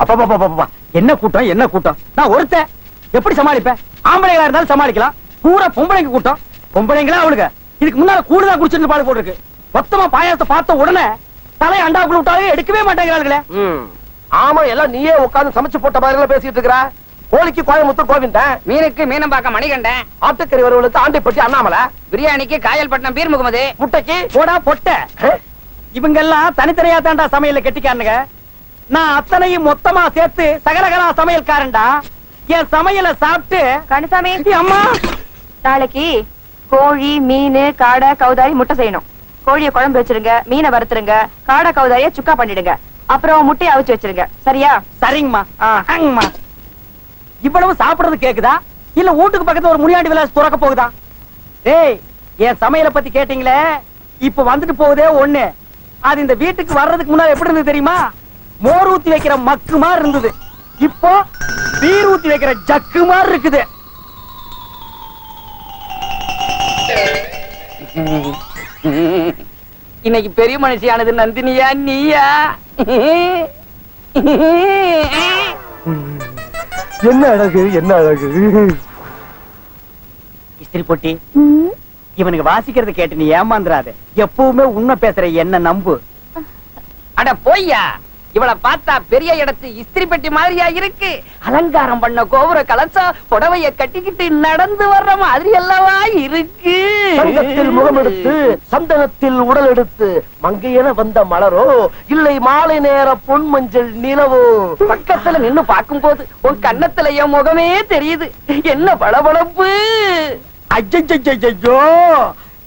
அப்பா என்ன கூட்டம் என்ன கூட்டம்? நான் ஒருத்தன். எப்படி சமாளிப்பேன்? ஆம்பளைங்களா இருந்தாலும் சமாளிக்கலாம். பூரா பொம்பளைங்க கூட்டம். பொம்பளைங்களா அவளுங்க. இதுக்கு முன்னால கூடுதலா குடிச்சிருந்து பாடு போட்டுருக்கு. மொத்தமா பாயாசத்தை பார்த்த உடனே தலை அண்டாக்குள்ள விட்டாலே எடுக்கவே மாட்டேங்கிறாங்களே. ஆமா எல்லாம் நீயே உட்கார்ந்து சமைச்சு போட்ட மாதிரி எல்லாம் பேசிட்டு இருக்கிற. கோழிக்கு கோயம்புத்தூர் கோவிந்தன். மீனுக்கு மீனம்பாக்கம் மணிகண்டன். ஆட்டுக்கறி வரவளுக்கு ஆண்டைப்பட்டி அண்ணாமலை. பிரியாணிக்கு காயல்பட்டினம் பீர் முகமது முட்டைக்கு போடா பொட்ட. இவங்க எல்லாம் தனித்தனியா தாண்டா சமையல்ல கெட்டிக்கானுங்க நான் அத்தனையும் மொத்தமா சேர்த்து சகலகலா சமையல்காரன்டா. என் சமையலை சாப்பிட்டு கணிசாமி ஏய் அம்மா! நாளைக்கு கோழி மீன் காடை கௌதாரி முட்டை செய்யணும். கோழிய குழம்பு வச்சிருங்க மீனை வறுத்துருங்க காடை கௌதாரிய சுக்கா பண்ணிடுங்க. அப்புறம் முட்டையை அவிச்சு வச்சிருங்க. சரியா? சரிங்கம்மா. இவ்வளவு சாப்பிடுறது கேக்குதா? இல்ல வீட்டுக்கு பக்கத்துல ஒரு முனியாண்டி விலாஸ் துறக்க போகுதா? டேய் என் சமையலை பத்தி கேட்டீங்களே? இப்ப வந்துட்டு போகுதே ஒண்ணு. அது இந்த வீட்டுக்கு வர்றதுக்கு முன்னாடி எப்படி இருந்தது தெரியுமா? மோர் ஊத்தி வைக்கிற மக்கு மாதிரி இருந்தது. இப்போ பீர் ஊத்தி வைக்கிற ஜக்கு மாதிரி இருக்குது. இன்னைக்கு பெரிய மனுஷியானது நந்தினியா நீயா? என்ன அழகு என்ன அழகு? இஸ்திரி பொட்டி இவனுக்கு வாசிக்கிறது கேட்டு நீ ஏமாந்துறாத. எப்பவுமே உண்மை பேசுற என்ன நம்பு. அட போய்யா! இவள பார்த்தா பெரிய இடத்து இஸ்திரி பெட்டி மாதிரியா இருக்கு. அலங்காரம் பண்ண கோபுர கலசா புடவைய கட்டிக்கிட்டு நடந்து வர்ற மாதிரி அல்லவா இருக்கு. முகம் எடுத்து சந்தனத்தில் உடல் எடுத்து மங்கையென வந்த மலரோ இல்லை மாலை நேர பொன் மஞ்சள் நிலவோ. பக்கத்துல நின்னு பார்க்கும்போது உன் கன்னத்துல என் முகமே தெரியுது. என்ன பளபளப்பு. ஐயோ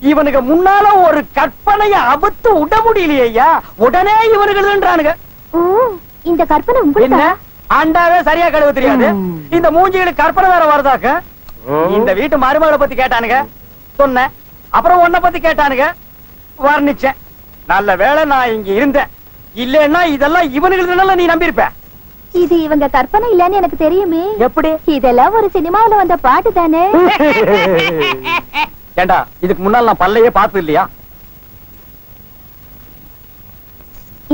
இவனுக்கு முன்னால ஒரு கற்பனைய அபத்து விட முடியலையா உடனே இவனுக்குன்றானுங்க ஓ இந்த கற்பனை உங்களுக்கு ஆண்டாவே சரியா கழுவ தெரியாது. இந்த மூஞ்சிகளுக்கு கற்பனை வேற வருதாக்க? இந்த வீட்டு மருமகளை பத்தி கேட்டானுங்க. சொன்னேன் அப்புறம் உன்னை பத்தி கேட்டானுங்க. வர்ணிச்சேன். நல்ல வேளை நான் இங்க இருந்தேன். இல்லன்னா இதெல்லாம் இவனுக்கு நீ நம்பியிருப்ப? இது இவங்க கற்பனை இல்லன்னு எனக்கு தெரியுமே. எப்படி? இதெல்லாம் ஒரு சினிமாவுல வந்த பாட்டு தானே. ஏண்டா இதுக்கு முன்னால் நான் பல்லையே பார்த்தது இல்லையா?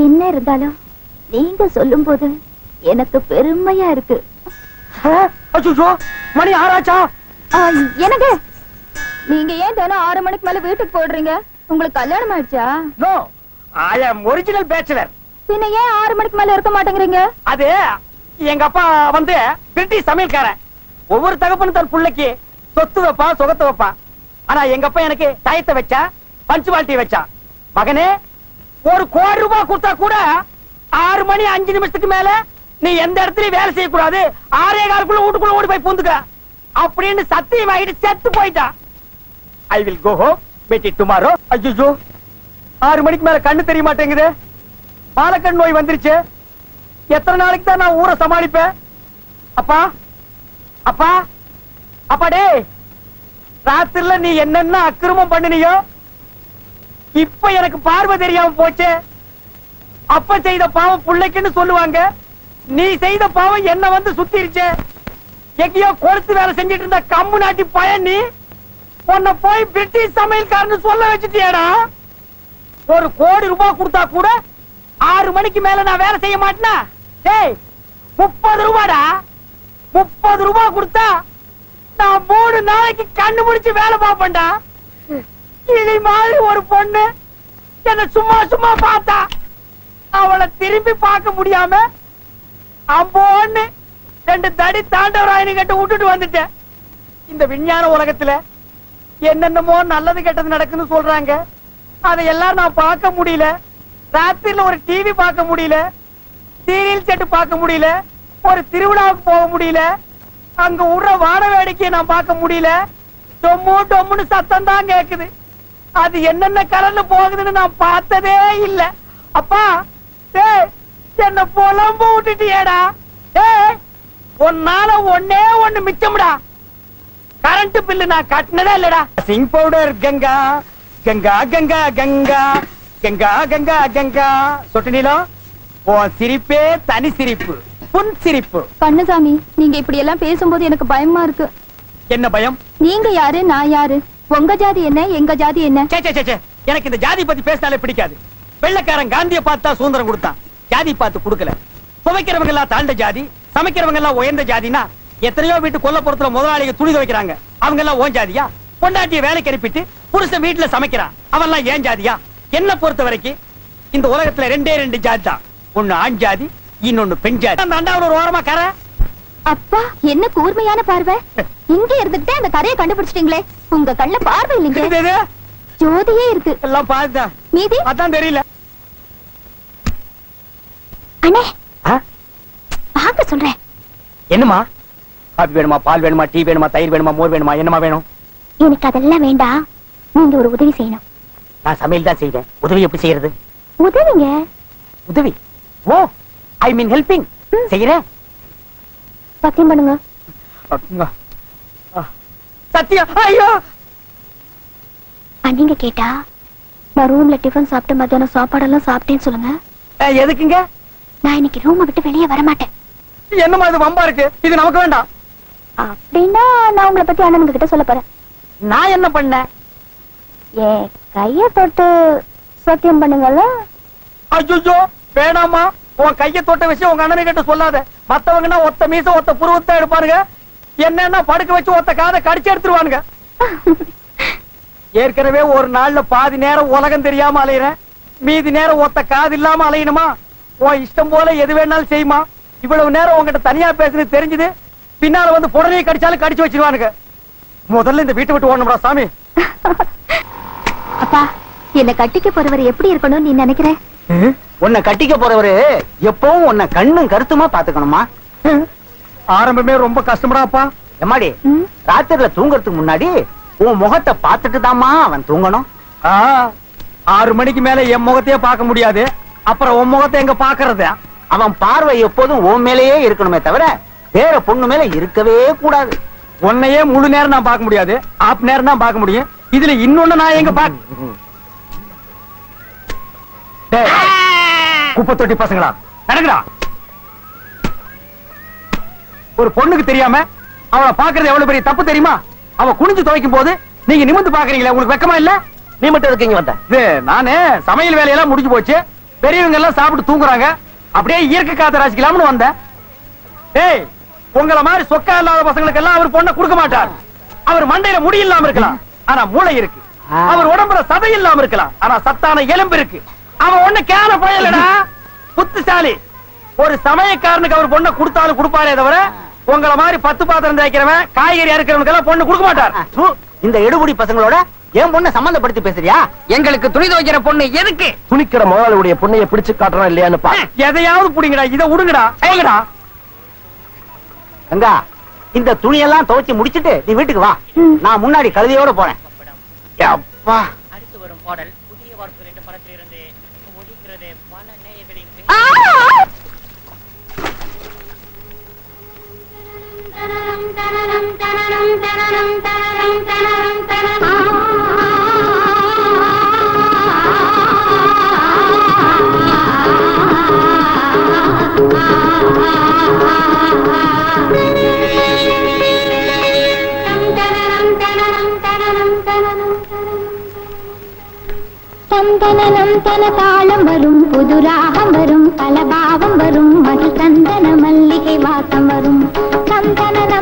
என்ன இருந்தாலும் நீங்க சொல்லும் போது எனக்கு பெருமையா இருக்கு. மணி ஆறாச்சா? எனக்கு நீங்க ஏன் தினம் ஆறு மணிக்கு மேல வீட்டுக்கு போடுறீங்க உங்களுக்கு கல்யாணம் ஆயிடுச்சா? No I am original bachelor பின்ன ஏன் ஆறு மணிக்கு மேல இருக்க மாட்டேங்கிறீங்க? அது எங்க அப்பா வந்து பிரிட்டிஷ் சமையல்காரன் ஒவ்வொரு தகப்பனும் தன் பிள்ளைக்கு சொத்து வைப்பான் சுகத்தை வைப்பான் ஆனா எங்க அப்பா எனக்கு டயத்தை வச்சா பஞ்சுவாலிட்டி வச்சா. மகனே ஒரு கோடி ரூபாய் கொடுத்தா கூட ஆறு மணி அஞ்சு நிமிஷத்துக்கு மேல நீ எந்த இடத்துலயும் வேலை செய்யக்கூடாது. ஆறே காலக்குள்ள வீட்டுக்குள்ள ஓடி போய் பூந்துக்க. அப்படின்னு சத்தியம் ஆகிட்டு செத்து போயிட்டா. I will go home meet it tomorrow ஐயோ ஆறு மணிக்கு மேல கண்ணு தெரிய மாட்டேங்குது. பாலக்கண் நோய் வந்துருச்சு. எத்தனை நாளைக்கு தான் நான் ஊரை சமாளிப்பேன்? அப்பா அப்பா அப்பா டேய் ராத்திரில நீ என்னென்ன அக்கிரமம் பண்ணினியோ? இப்ப எனக்கு பார்வை தெரியாம போச்சே. அப்ப செய்த பாவம் பிள்ளைக்குன்னு சொல்லுவாங்க. நீ செய்த பாவம் என்ன வந்து சுத்திருச்சே? எங்கேயோ கொடுத்து வேலை செஞ்சிட்டு இருந்த கம்பு நாட்டி பயன் நீ உன்னை போய் பிரிட்டிஷ் சமையல்காரன்னு சொல்ல வச்சுட்டியாடா. ஒரு கோடி ரூபாய் கொடுத்தா கூட ஆறு மணிக்கு மேல நான் வேலை செய்ய மாட்டேனா? டேய் முப்பது ரூபாடா? முப்பது ரூபாய் கொடுத்தா நான் மூணு நாளைக்கு கண்ணு முடிச்சு வேலை பார்ப்பேன்டா. கிளி மாதிரி ஒரு பொண்ணு. என்ன சும்மா சும்மா பார்த்தா. அவளை திரும்பி பார்க்க முடியாம அம்போன்னு ரெண்டு தடி தாண்டவராயனு கிட்ட விட்டுட்டு வந்துட்டேன். இந்த விஞ்ஞான உலகத்துல என்னென்னமோ நல்லது கெட்டது நடக்குன்னு சொல்றாங்க. அதை எல்லாம் நான் பார்க்க முடியல. ராத்திரில ஒரு டிவி பார்க்க முடியல. சீரியல் செட்டு பார்க்க முடியல. ஒரு திருவிழாவுக்கு போக முடியல. அங்க விடுற வாட வேடிக்கையை நான் பார்க்க முடியல. டொம்மு டொம்முன்னு சத்தம் தான் கேக்குது. அது என்னென்ன கலர்ல போகுதுன்னு நான் பார்த்ததே இல்லை. அப்பா என்ன புலம்பு விட்டுட்டியேடா. டேய் உன்னால ஒன்னே ஒண்ணு மிச்சம்டா. கரண்ட் பில்லு நான் கட்டினதே இல்லடா. சிங் பவுடர் கங்கா. கங்கா கங்கா கங்கா. கங்கா கங்கா கங்கா. சொட்டு நீளம். உன் சிரிப்பே தனி சிரிப்பு. புன் சிரிப்பு. கண்ணசாமி நீங்க இப்படி எல்லாம் பேசும்போது எனக்கு பயமா இருக்கு. என்ன பயம்? நீங்க யாரு நான் யாரு? உங்க ஜாதி என்ன எங்க ஜாதி என்ன? சே சே, சே சே எனக்கு இந்த ஜாதி பத்தி பேசினாலே பிடிக்காது. வெள்ளக்காரன் காந்திய பார்த்தா சுதந்திரம் கொடுத்தான். ஜாதி பார்த்து கொடுக்கல. துவைக்கிறவங்க எல்லாம் தாழ்ந்த ஜாதி சமைக்கிறவங்க எல்லாம் உயர்ந்த ஜாதினா எத்தனையோ வீட்டு கொல்லப்புறத்துல முதலாளிங்க துணி துவைக்கிறாங்க அவங்க எல்லாம் ஓன் ஜாதியா? பொண்டாட்டிய வேலைக்கு அனுப்பிட்டு புருஷன் வீட்டுல சமைக்கிறான். அவன் எல்லாம் ஏன் ஜாதியா? என்ன பொறுத்த வரைக்கும் இந்த உலகத்துல ரெண்டே ரெண்டு ஜாதி தான் ஒண்ணு ஆண் ஜாதி இன்னொன்னு பெண் ஜாதி. அந்த அண்டாவில் ஒரு ஓரமா கரை. அப்பா என்ன கூர்மையான பார்வை. இங்க இருந்துகிட்டே அந்த கரையை கண்டுபிடிச்சிட்டீங்களே. உங்க கண்ணுல பார்வை இல்லைங்க. ஜோதியே இருக்கு. எல்லாம் பாத்துதான் மீதி? அதான் தெரியல. அண்ணே? வாங்க சொல்றேன். என்னமா காபி வேணுமா பால் வேணுமா டீ வேணுமா தயிர் வேணுமா மோர் வேணுமா என்னமா வேணும்? எனக்கு அதெல்லாம் வேண்டாம். நீங்க ஒரு உதவி செய்யணும். நான் சமையல் தான் செய்வேன். உதவி எப்படி செய்யறது? உதவிங்க? உதவி? Oh I mean helping. செய்யறேன் சத்தியம் பண்ணுங்க. சத்யா ஐயோ! அண்ணிங்க கேட்டா நான் ரூம்ல டிஃபன் சாப்பிட்டு மத்தியானம் சாப்பாடெல்லாம் சாப்பிட்டேன்னு சொல்லுங்க. எதுக்குங்க? நான் இன்னைக்கு ரூமை விட்டு வெளியே வர மாட்டேன் என்னமா இது வம்பா இருக்கு? இது நமக்கு வேண்டாம். அப்படின்னா நான் உங்களை பத்தி அண்ணனுங்க கிட்ட சொல்ல போறேன். நான் என்ன பண்ணேன்? என் கைய தொட்டு சத்தியம் பண்ணுங்கல்ல? அஜுஜோ வேணாமா உன் கைய தொட்ட விஷயம் உங்க அண்ணனை கிட்ட சொல்லாத. மத்தவங்கன்னா ஒத்த மீச ஒத்த புருவத்தை எடுப்பானுங்க. என்னன்னா படுக்க வச்சு ஒத்த காதை கடிச்சு எடுத்துருவானுங்க. ஏற்கனவே ஒரு நாள்ல பாதி நேரம் உலகம் தெரியாம அலையிறேன். மீதி நேரம் ஒத்த காது இல்லாம அலையணுமா? உன் இஷ்டம் போல எது வேணாலும் செய்யுமா? இவ்வளவு நேரம் உன்கிட்ட தனியா பேசுறது தெரிஞ்சது. பின்னால வந்து புடனையை கடிச்சாலும் கடிச்சு வச்சிருவானுங்க. முதல்ல இந்த வீட்டை விட்டு ஓடணும்டா சாமி. அப்பா என்ன கட்டிக்க போறவர் எப்படி இருக்கணும்னு நீ நினைக்கிற? உன்னை கட்டிக்க போறவரு எப்பவும் உன்னை கண்ணும் கருத்துமா பாத்துக்கணுமா ஆரம்பமே ரொம்ப கஷ்டம்டாப்பா எம்மாடி? ராத்திரில தூங்குறதுக்கு முன்னாடி உன் முகத்தை பார்த்துட்டு தாமா அவன் தூங்கணும். ஆ, ஆறு மணிக்கு மேல என் முகத்தையே பார்க்க முடியாது. அப்புறம் உன் முகத்தை எங்க பாக்குறது அவன் பார்வை எப்போதும் உன் மேலேயே இருக்கணுமே தவிர வேற பொண்ணு மேல இருக்கவே கூடாது. உன்னையே முழு நேரம் நான் பார்க்க முடியாது. ஆப் நேரம் தான் பார்க்க முடியும். இதுல இன்னொன்னு நான் எங்க பாக்க குப்பை தொட்டி பசங்களா நடக்குடா. ஒரு பொண்ணுக்கு தெரியாம அவளை பாக்குறது எவ்வளவு பெரிய தப்பு தெரியுமா? அவ குனிஞ்சு துவைக்கும் போது நீங்க நிமிந்து பாக்குறீங்களே உங்களுக்கு வெக்கமா இல்ல? நீ மட்டும் இருக்கீங்க வந்த? நானு சமையல் வேலையெல்லாம் முடிஞ்சு போச்சு. பெரியவங்க எல்லாம் சாப்பிட்டு தூங்குறாங்க. அப்படியே இயற்கை காத்த ரசிக்கலாம்னு வந்தேன். ஏய் உங்கள மாதிரி சொக்கா இல்லாத பசங்களுக்கு எல்லாம் அவர் பொண்ணை கொடுக்க மாட்டார். அவர் மண்டையில முடி இல்லாம இருக்கலாம். ஆனா மூளை இருக்கு. அவர் உடம்புல சதை இல்லாம இருக்கலாம். ஆனா சத்தான எலும்பு இருக்கு. அவன் ஒண்ணு கேன பயலடா புத்திசாலி. ஒரு சமயக்காரனுக்கு அவர் பொண்ணை கொடுத்தாலும் கொடுப்பாரே தவிர உங்கள மாதிரி பத்து பாத்திரம் தேய்க்கிறவன் காய்கறி அறுக்கிறவனுக்கு எல்லாம் பொண்ணு கொடுக்க மாட்டார். இந்த எடுபுடி பசங்களோட என் பொண்ணை சம்பந்தப்படுத்தி பேசுறியா? எங்களுக்கு துணி துவைக்கிற பொண்ணு எதுக்கு? துணிக்கிற முதலாளியுடைய பொண்ணைய பிடிச்சு காட்டுறான் இல்லையான்னு பா எதையாவது புடிங்கடா இதை விடுங்கடா போங்கடா கங்கா இந்த துணியெல்லாம் துவைச்சு முடிச்சிட்டு நீ வீட்டுக்கு வா. நான் முன்னாடி கழுதையோட போறேன். அப்பா அடுத்து வரும் பாடல். தந்தனம் தன தாளம் வரும் புதுராகம் வரும் பல பாவம் வரும் மது தந்தன மல்லிகை வாசம் வரும்.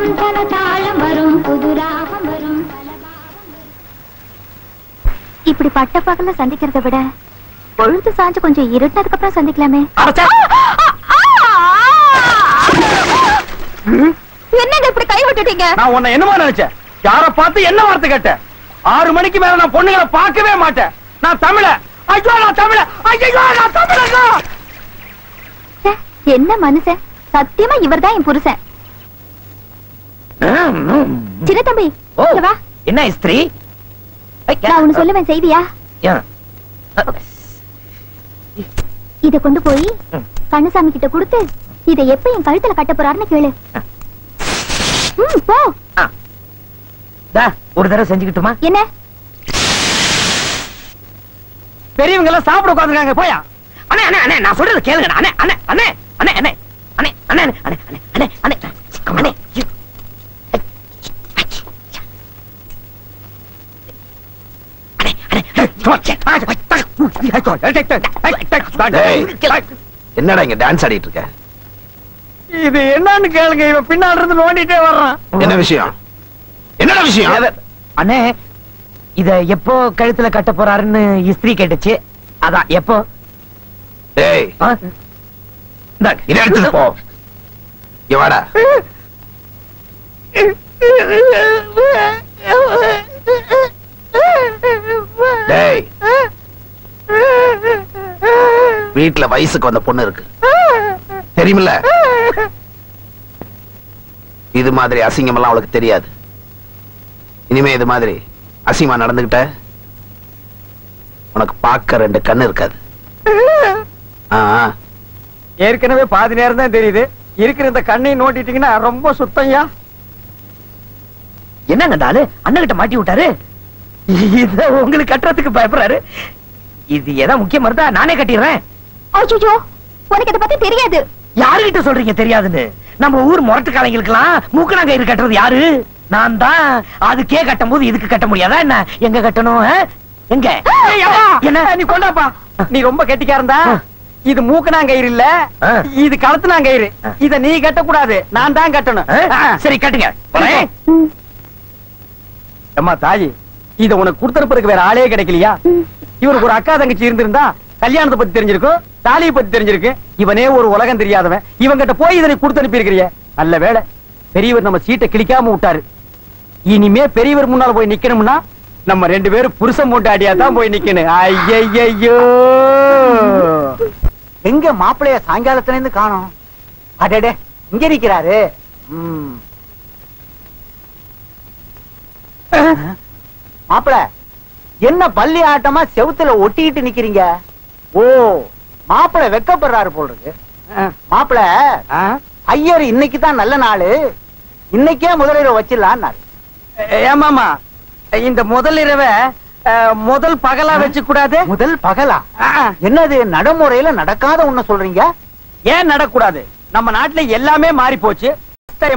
சந்தனம் தன தாளம் வரும் புது ராகம் வரும். இப்படி பட்ட பகல சந்திக்கிறத விட பொழுது சாஞ்சு கொஞ்சம் இருட்டதுக்கு அப்புறம் சந்திக்கலாமே. என்னங்க இப்படி கை விட்டுட்டீங்க? நான் உன்னை என்னமா நினைச்சேன். யார பார்த்து என்ன வார்த்தை கேட்ட ஆறு மணிக்கு மேல நான் பொண்ணுங்களை பார்க்கவே மாட்டேன். நான் தமிழ. ஐயோ நான் தமிழ. ஐயோ நான் ச்சே, என்ன மனுஷன்? சத்தியமா இவர்தான் என் புருஷன். சின்ன தம்பி வா என்ன இஸ்திரி நான் ஒண்ணு சொல்லுவேன் செய்தியா இத கொண்டு போய். கண்ணசாமி கிட்ட கொடுத்து இத எப்ப என் கழுத்துல கட்ட போறாருன்னு கேளு போ ஒரு தடவை செஞ்சுக்கிட்டுமா என்ன பெரியவங்க எல்லாம் சாப்பிட உட்காந்துருக்காங்க போயா அண்ணே அண்ணே அண்ணே நான் சொல்றது கேளுங்க அண்ணே அண்ணே அண்ணே அண்ணே அண்ணே அண்ணே அண்ணே அண்ணே அண்ணே அண்ணே அண்ணே அண்ணே அண்ணே ஐயோ. என்னடா இங்க டான்ஸ் ஆடிட்டு இருக்க? இது என்னன்னு கேளுங்க இவன் பின்னால இருந்து நோண்டிட்டே வர்றான். என்ன விஷயம்? என்னடா விஷயம்? அண்ணே இத எப்போ கழுத்துல கட்ட போறாருன்னு இஸ்திரி கேட்டுச்சு. அதான் எப்போ? டேய். இதை போ. டேய். வீட்டுல வயசுக்கு வந்த பொண்ணு இருக்கு. தெரியுமில்ல? இது மாதிரி அசிங்கம் எல்லாம் அவளுக்கு தெரியாது. இனிமே இது மாதிரி அசிங்கமா நடந்துகிட்ட உனக்கு பார்க்க ரெண்டு கண்ணு இருக்காது. ஏற்கனவே பாதி நேரம் தான் தெரியுது. இருக்கிற இந்த கண்ணையும் நோண்டிட்டீங்கன்னா ரொம்ப சுத்தம்யா. என்னங்க ஆளு? அண்ணன் கிட்ட மாட்டி விட்டாரு? இத உங்களுக்கு கட்டுறதுக்கு பயப்படுறாரு? இது ஏதா முக்கியம் இருந்தா நானே கட்டிடுறேன். உனக்கு இதை பத்தி தெரியாது. யாருகிட்ட சொல்றீங்க தெரியாதுன்னு? நம்ம ஊர் முரட்டுக்காரங்களுக்கெல்லாம் மூக்கணாங்கயிறு கட்டுறது யாரு? நான் தான். அதுக்கே கட்டும் போது இதுக்கு கட்ட முடியாதா என்ன? எங்க கட்டணும்? எங்க? என்ன? நீ கொண்டாப்பா. நீ ரொம்ப கெட்டிக்கா இருந்தா இது மூக்கணாங்கயிறு இல்ல. இது கழுத்துனாங்கயிறு இத நீ கட்டக்கூடாது. நான் தான் கட்டணும்? சரி கட்டுங்க. அம்மா தாயி இத உனக்கு கொடுத்தனுப்புறதுக்கு வேற ஆளே கிடைக்கலையா? இவருக்கு ஒரு அக்கா தங்கச்சி இருந்திருந்தா கல்யாணத்தை பத்தி தெரிஞ்சிருக்கும் தாலியை பத்தி தெரிஞ்சிருக்கு. இவனே ஒரு உலகம் தெரியாதவன். இவங்கிட்ட போய் இதனை கொடுத்து அனுப்பி இருக்கிறிய நல்ல வேலை பெரியவர் நம்ம சீட்டை கிழிக்காம விட்டாரு. இனிமே பெரியவர் முன்னால போய் நிக்கணும்னா நம்ம ரெண்டு பேரும் புருஷன் மூட்டாடியா தான் போய் நிக்கணும். ஐயையோ எங்க மாப்பிளைய சாயங்காலத்துல இருந்து காணோம்? அடடே இங்க நிக்கிறாரு. ம். மாப்பிள என்ன பள்ளி ஆட்டமா செவுத்துல ஒட்டிக்கிட்டு நிக்கிறீங்க? ஓ மாப்பிள வெக்கப்படுறாரு போல் இருக்கு மாப்பிள ஐயர் இன்னைக்கு தான் நல்ல நாளு. இன்னைக்கே முதலிரவு வச்சிடலாம் ஏமாமா இந்த முதல் இரவை அஹ், முதல் பகலா வச்சு கூடாது முதல் பகலா. என்னது நடைமுறையில நடக்காத ஒண்ணு சொல்றீங்க? ஏன் நடக்கூடாது? நம்ம நாட்டுல எல்லாமே மாறி போச்சு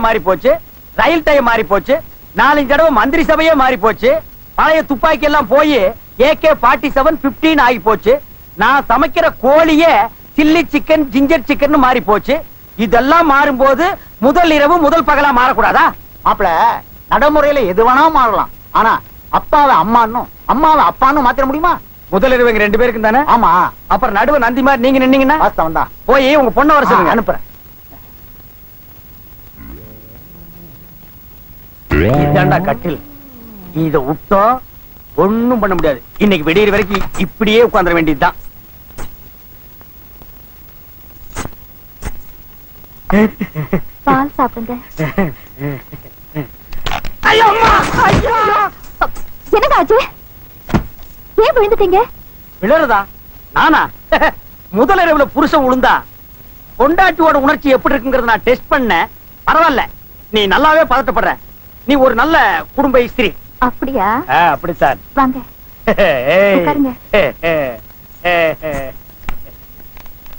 மாறி போச்சு ரயில் டைம் மாறி போச்சு நாலஞ்சு தடவை மந்திரி சபையே மாறி போச்சு பழைய துப்பாக்கி எல்லாம் போய் ஏகே ஃபார்ட்டி செவன் பிப்டீன் ஆகி போச்சு. நான் சமைக்கிற கோழியே சில்லி சிக்கன் ஜிஞ்சர் சிக்கன் மாறி போச்சு. இதெல்லாம் மாறும்போது முதல் இரவு முதல் பகலா மாறக்கூடாதா? மாப்பிள நடைமுறையில எது வேணா மாறலாம். ஆனா அப்பாவை அம்மான்னும் அம்மாவை அப்பான்னு மாத்திர முடியுமா? முதல் இரவு எங்க ரெண்டு பேருக்கும் தானே? ஆமா. அப்புறம் நடுவு நந்தி மாதிரி நீங்க நின்னீங்கன்னா? வாஸ்தவம் தான். போய் உங்க பொண்ணை வர சொல்லுங்க. அனுப்புறேன். இதாண்டா கட்டில். இத விட்டோம் ஒண்ணும் பண்ண முடியாது. இன்னைக்கு விடியற வரைக்கும் இப்படியே உட்கார்ந்துட வேண்டியதுதான். பால் சாப்பிடுங்க. ஐயோ அம்மா! ஐயோ! என்னங்க ஆச்சு? ஏன் விழுந்துட்டீங்க? விழறதா? நானா? முதல் இரவுல புருஷன் உளுந்தா. பொண்டாட்டியோட உணர்ச்சி எப்படி இருக்குங்கறத நான் டெஸ்ட் பண்ணேன். பரவாயில்ல. நீ நல்லாவே பதட்டப்படுற. நீ ஒரு நல்ல குடும்ப இஸ்திரி. அப்படியா? ஆ, அப்படித்தான் வாங்க.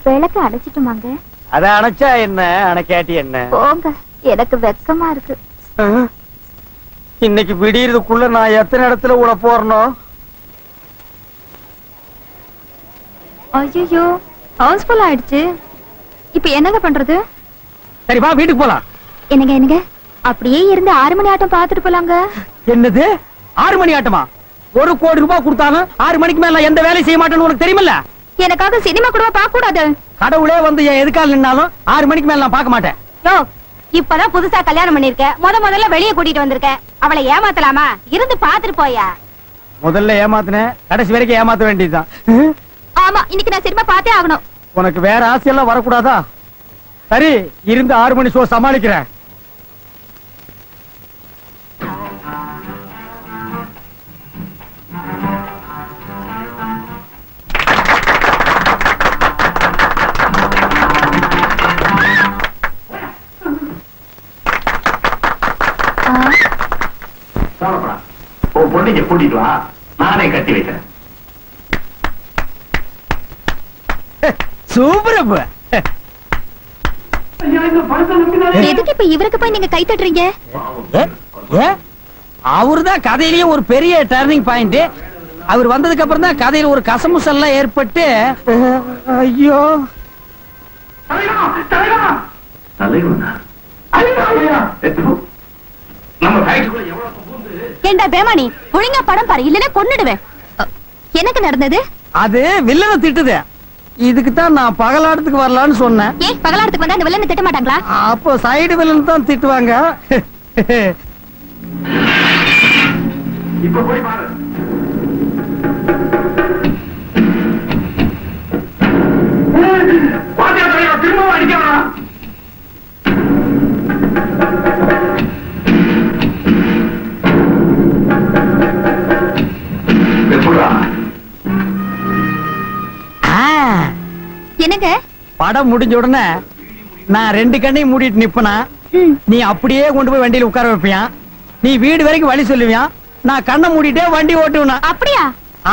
விளக்கு அடைச்சிட்டுமாங்க. அத அணைச்சா என்ன? அணைக்காட்டி என்ன? போங்க. எனக்கு வெக்கமா இருக்கு? இன்னைக்கு விடியறதுக்குள்ள நான் எத்தனை இடத்துல உள்ள போறனோ ஐயோ ஹவுஸ்ஃபுல் ஆயிடுச்சு. இப்ப என்னங்க பண்றது? சரி வா வீட்டுக்கு போலாம். என்னங்க என்னங்க? அப்படியே இருந்து ஆறு மணி ஆட்டம் பாத்துட்டு போலாங்க. என்னது? ஆறு மணி ஆட்டமா? ஒரு கோடி ரூபாய் கொடுத்தாலும் ஆறு மணிக்கு மேல எந்த வேலையும் செய்ய மாட்டேன்னு உனக்கு தெரியுமில்ல? எனக்காக சினிமா கூட பார்க்க கூடாது கடவுளே வந்து என் எதுக்கால நின்னாலும் ஆறு மணிக்கு மேல நான் பார்க்க மாட்டேன். யோ இப்பதான் புதுசா கல்யாணம் பண்ணிருக்க முத முதல்ல வெளிய கூட்டிட்டு வந்திருக்க அவளை ஏமாத்தலாமா? இருந்து பாத்துட்டு போயா. முதல்ல ஏமாத்தினேன் கடைசி வரைக்கும் ஏமாத்த வேண்டியதுதான். ஆமா இன்னைக்கு நான் சினிமா பார்த்தே ஆகணும். உனக்கு வேற ஆசையெல்லாம் வரக்கூடாதா? சரி இருந்து ஆறு மணி ஷோ சமாளிக்கிறேன். உன் பொண்ணுக்கு கூட்டிட்டு வா. நானே கட்டி வைக்கிறேன். சூப்பர் அப்ப. எதுக்கு இப்ப இவருக்கு போய் நீங்க கை தட்டுறீங்க? அவர்தான் கதையிலேயே ஒரு பெரிய டர்னிங் பாயிண்ட் அவர் வந்ததுக்கு அப்புறம் தான் கதையில ஒரு கசமுசல்லாம் ஏற்பட்டு ஐயோ. தலைவனா? பூந்து ஏண்டா பேமானி? ஒழுங்கா படம் பாரு இல்லன்னா கொன்னுடுவேன். எனக்கு நடந்தது? அது வில்லனை திட்டுது. இதுக்கு தான் நான் பகலாட்டத்துக்கு வரலான்னு சொன்னேன். ஏன் பகலாரத்துக்கு வந்தா அந்த வில்லனை திட்ட மாட்டாங்களா? அப்போ சைடு வில்லன் தான் திட்டுவாங்க. இப்ப போய் பாரு. படம் முடிஞ்ச உடனே நான் ரெண்டு கண்ணையும் மூடிட்டு நிப்பனா? நீ அப்படியே கொண்டு போய் வண்டியில உட்கார வைப்பியான் நீ வீடு வரைக்கும் வழி சொல்லுவியான் நான் கண்ணை மூடிட்டே வண்டி ஓட்டுவேனா? அப்படியா?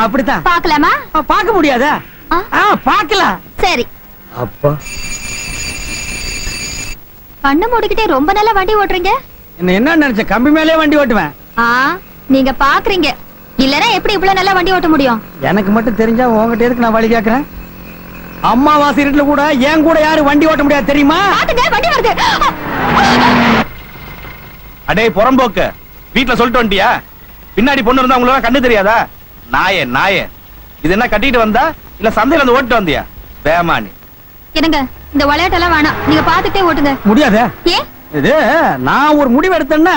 அப்படித்தான். பாக்கலாமா ஆ, பார்க்க முடியாதா? பார்க்கலாம். சரி. அப்பா. கண்ணு மூடிக்கிட்டே ரொம்ப நல்லா வண்டி ஓட்டுறீங்க? என்ன என்ன நினைச்ச? கம்பி மேலே வண்டி ஓட்டுவேன். ஆ நீங்க பாக்குறீங்க இல்லனா எப்படி இவ்வளவு நல்லா வண்டி ஓட்ட முடியும்? எனக்கு மட்டும் தெரிஞ்சா உங்ககிட்ட எதுக்கு நான் வழி கேட்கறேன்? அம்மாவாசை இருட்டுல கூட என் கூட யாரும் வண்டி ஓட்ட முடியாது தெரியுமா? வண்டி வருது. அடே புறம்போக்கு. வீட்ல சொல்லிட்டு வந்துட்டியா? பின்னாடி பொண்ணு இருந்தா உங்களுக்கு கண்ணு தெரியாதா? நாயே நாயே. இது என்ன கட்டிட்டு வந்தா? இல்ல சந்தையில வந்து ஓட்டு வந்தியா? வேமானி. என்னங்க இந்த விளையாட்டெல்லாம் வேணாம். நீங்க பாத்துட்டே ஓட்டுங்க. முடியாதே? இது நான் ஒரு முடிவு எடுத்தேன்னா